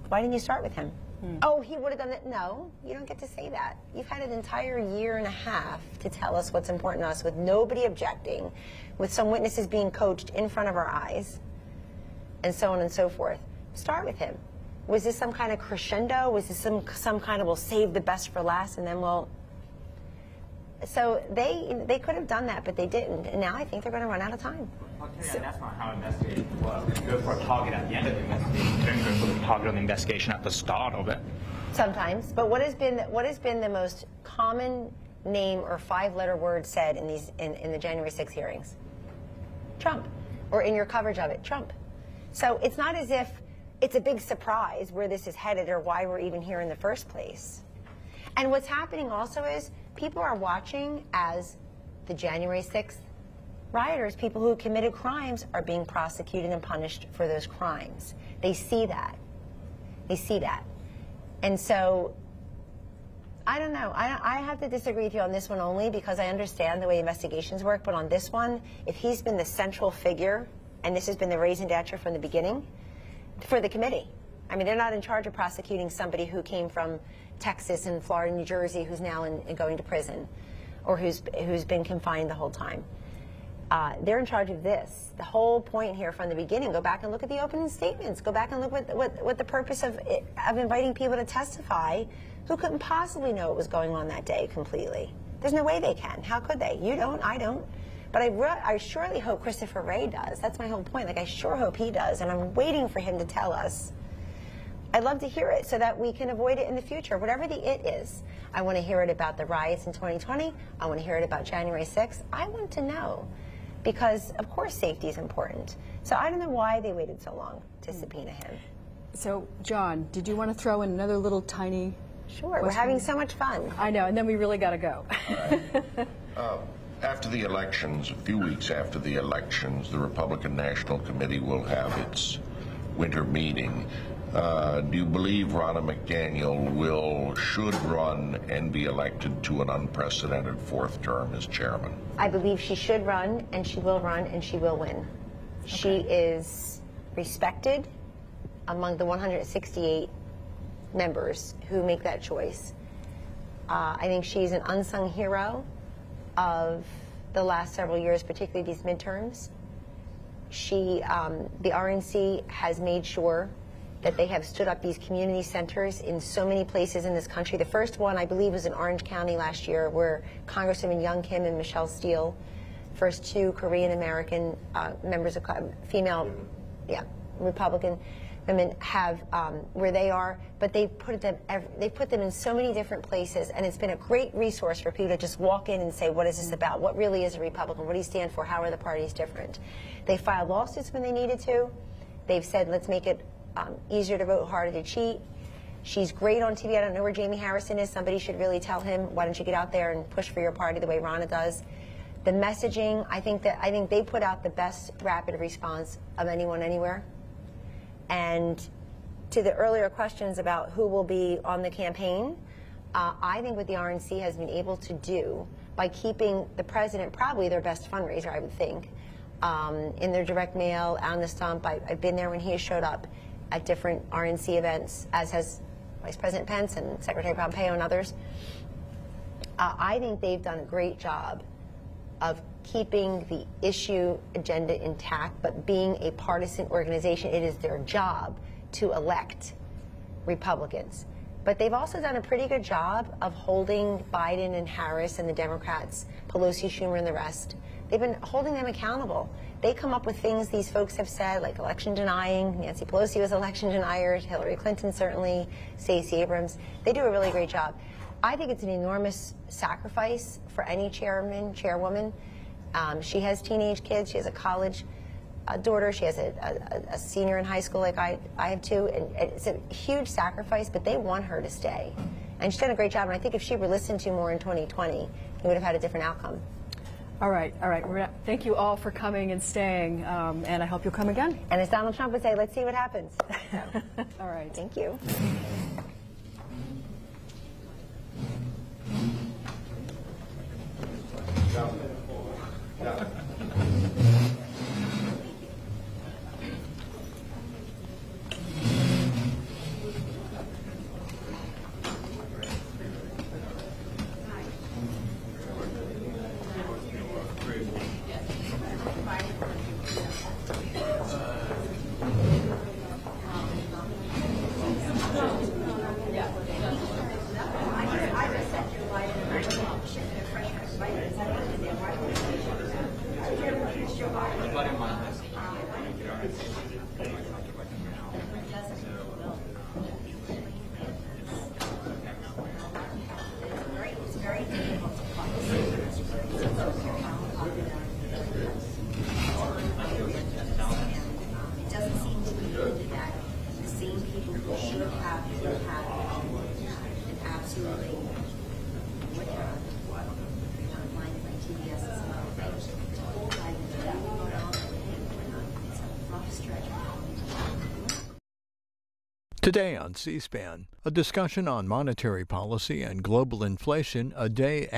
Why didn't you start with him? Hmm. Oh, he would have done it. No, you don't get to say that. You've had an entire year and a half to tell us what's important to us with nobody objecting, with some witnesses being coached in front of our eyes, and so on and so forth. Start with him. Was this some kind of crescendo? Was this some some kind of we'll save the best for last and then we'll so they they could have done that, but they didn't, and now I think they're going to run out of time. Yeah, that's not how investigations work. You go for a target at the end of the investigation. You don't go for the target of the investigation at the start of it. Sometimes, but what has been what has been the most common name or five-letter word said in these in, in the January 6 hearings? Trump, or in your coverage of it, Trump. So it's not as if it's a big surprise where this is headed or why we're even here in the first place. And what's happening also is people are watching as the January 6th rioters, people who committed crimes, are being prosecuted and punished for those crimes. They see that. They see that. And so, I don't know. I, I have to disagree with you on this one only because I understand the way investigations work. But on this one, if he's been the central figure, and this has been the raison d'etre from the beginning, for the committee. I mean, they're not in charge of prosecuting somebody who came from Texas and Florida, New Jersey, who's now in, in going to prison, or who's who's been confined the whole time. Uh, they're in charge of this. The whole point here from the beginning, go back and look at the opening statements. Go back and look what, what, what the purpose of, of inviting people to testify who couldn't possibly know what was going on that day completely. There's no way they can. How could they? You don't, I don't. But I, I surely hope Christopher Wray does. That's my whole point. Like, I sure hope he does. And I'm waiting for him to tell us. I'd love to hear it so that we can avoid it in the future, whatever the it is. I want to hear it about the riots in 2020. I want to hear it about January 6th. I want to know because, of course, safety is important. So I don't know why they waited so long to subpoena him. so John, did you want to throw in another little tiny? Sure, we're question? having so much fun. I know, and then we really got to go. Uh, After the elections, a few weeks after the elections, the Republican National Committee will have its winter meeting. Uh, do you believe Ronna McDaniel will, should run and be elected to an unprecedented fourth term as chairman? I believe she should run, and she will run, and she will win. She is respected among the 168 members who make that choice. Uh, I think she's an unsung hero of the last several years, particularly these midterms. She, um, the RNC has made sure that they have stood up these community centers in so many places in this country. The first one, I believe, was in Orange County last year, where Congresswoman Young Kim and Michelle Steel, first two Korean American uh, members of female, yeah, Republican women have um, where they are, but they put them they put them in so many different places, and it's been a great resource for people to just walk in and say, "What is this about? What really is a Republican? What do you stand for? How are the parties different?" They filed lawsuits when they needed to. They've said, "Let's make it um, easier to vote, harder to cheat." She's great on TV. I don't know where Jamie Harrison is. Somebody should really tell him, "Why don't you get out there and push for your party the way Ronna does?" The messaging, I think that I think they put out the best rapid response of anyone anywhere. And to the earlier questions about who will be on the campaign, uh, I think what the RNC has been able to do by keeping the president probably their best fundraiser, I would think, um, in their direct mail, on the stump. I, have been there when he has showed up at different RNC events, as has Vice President Pence and Secretary Pompeo and others. Uh, I think they've done a great job of keeping the issue agenda intact, but being a partisan organization, it is their job to elect Republicans. But they've also done a pretty good job of holding Biden and Harris and the Democrats, Pelosi, Schumer, and the rest. They've been holding them accountable. They come up with things these folks have said, like election denying. Nancy Pelosi was election denier, Hillary Clinton certainly, Stacey Abrams. They do a really great job. I think it's an enormous sacrifice for any chairman, chairwoman um, she has teenage kids. She has a college daughter. She has a, a, a, senior in high school like I, I have too. And it's a huge sacrifice, but they want her to stay. And she's done a great job. And I think if she were listened to more in 2020, he would have had a different outcome. All right, all right. Thank you all for coming and staying, um, and I hope you'll come again. And as Donald Trump would say, let's see what happens. all right. Thank you. Today on C SPAN, a discussion on monetary policy and global inflation a day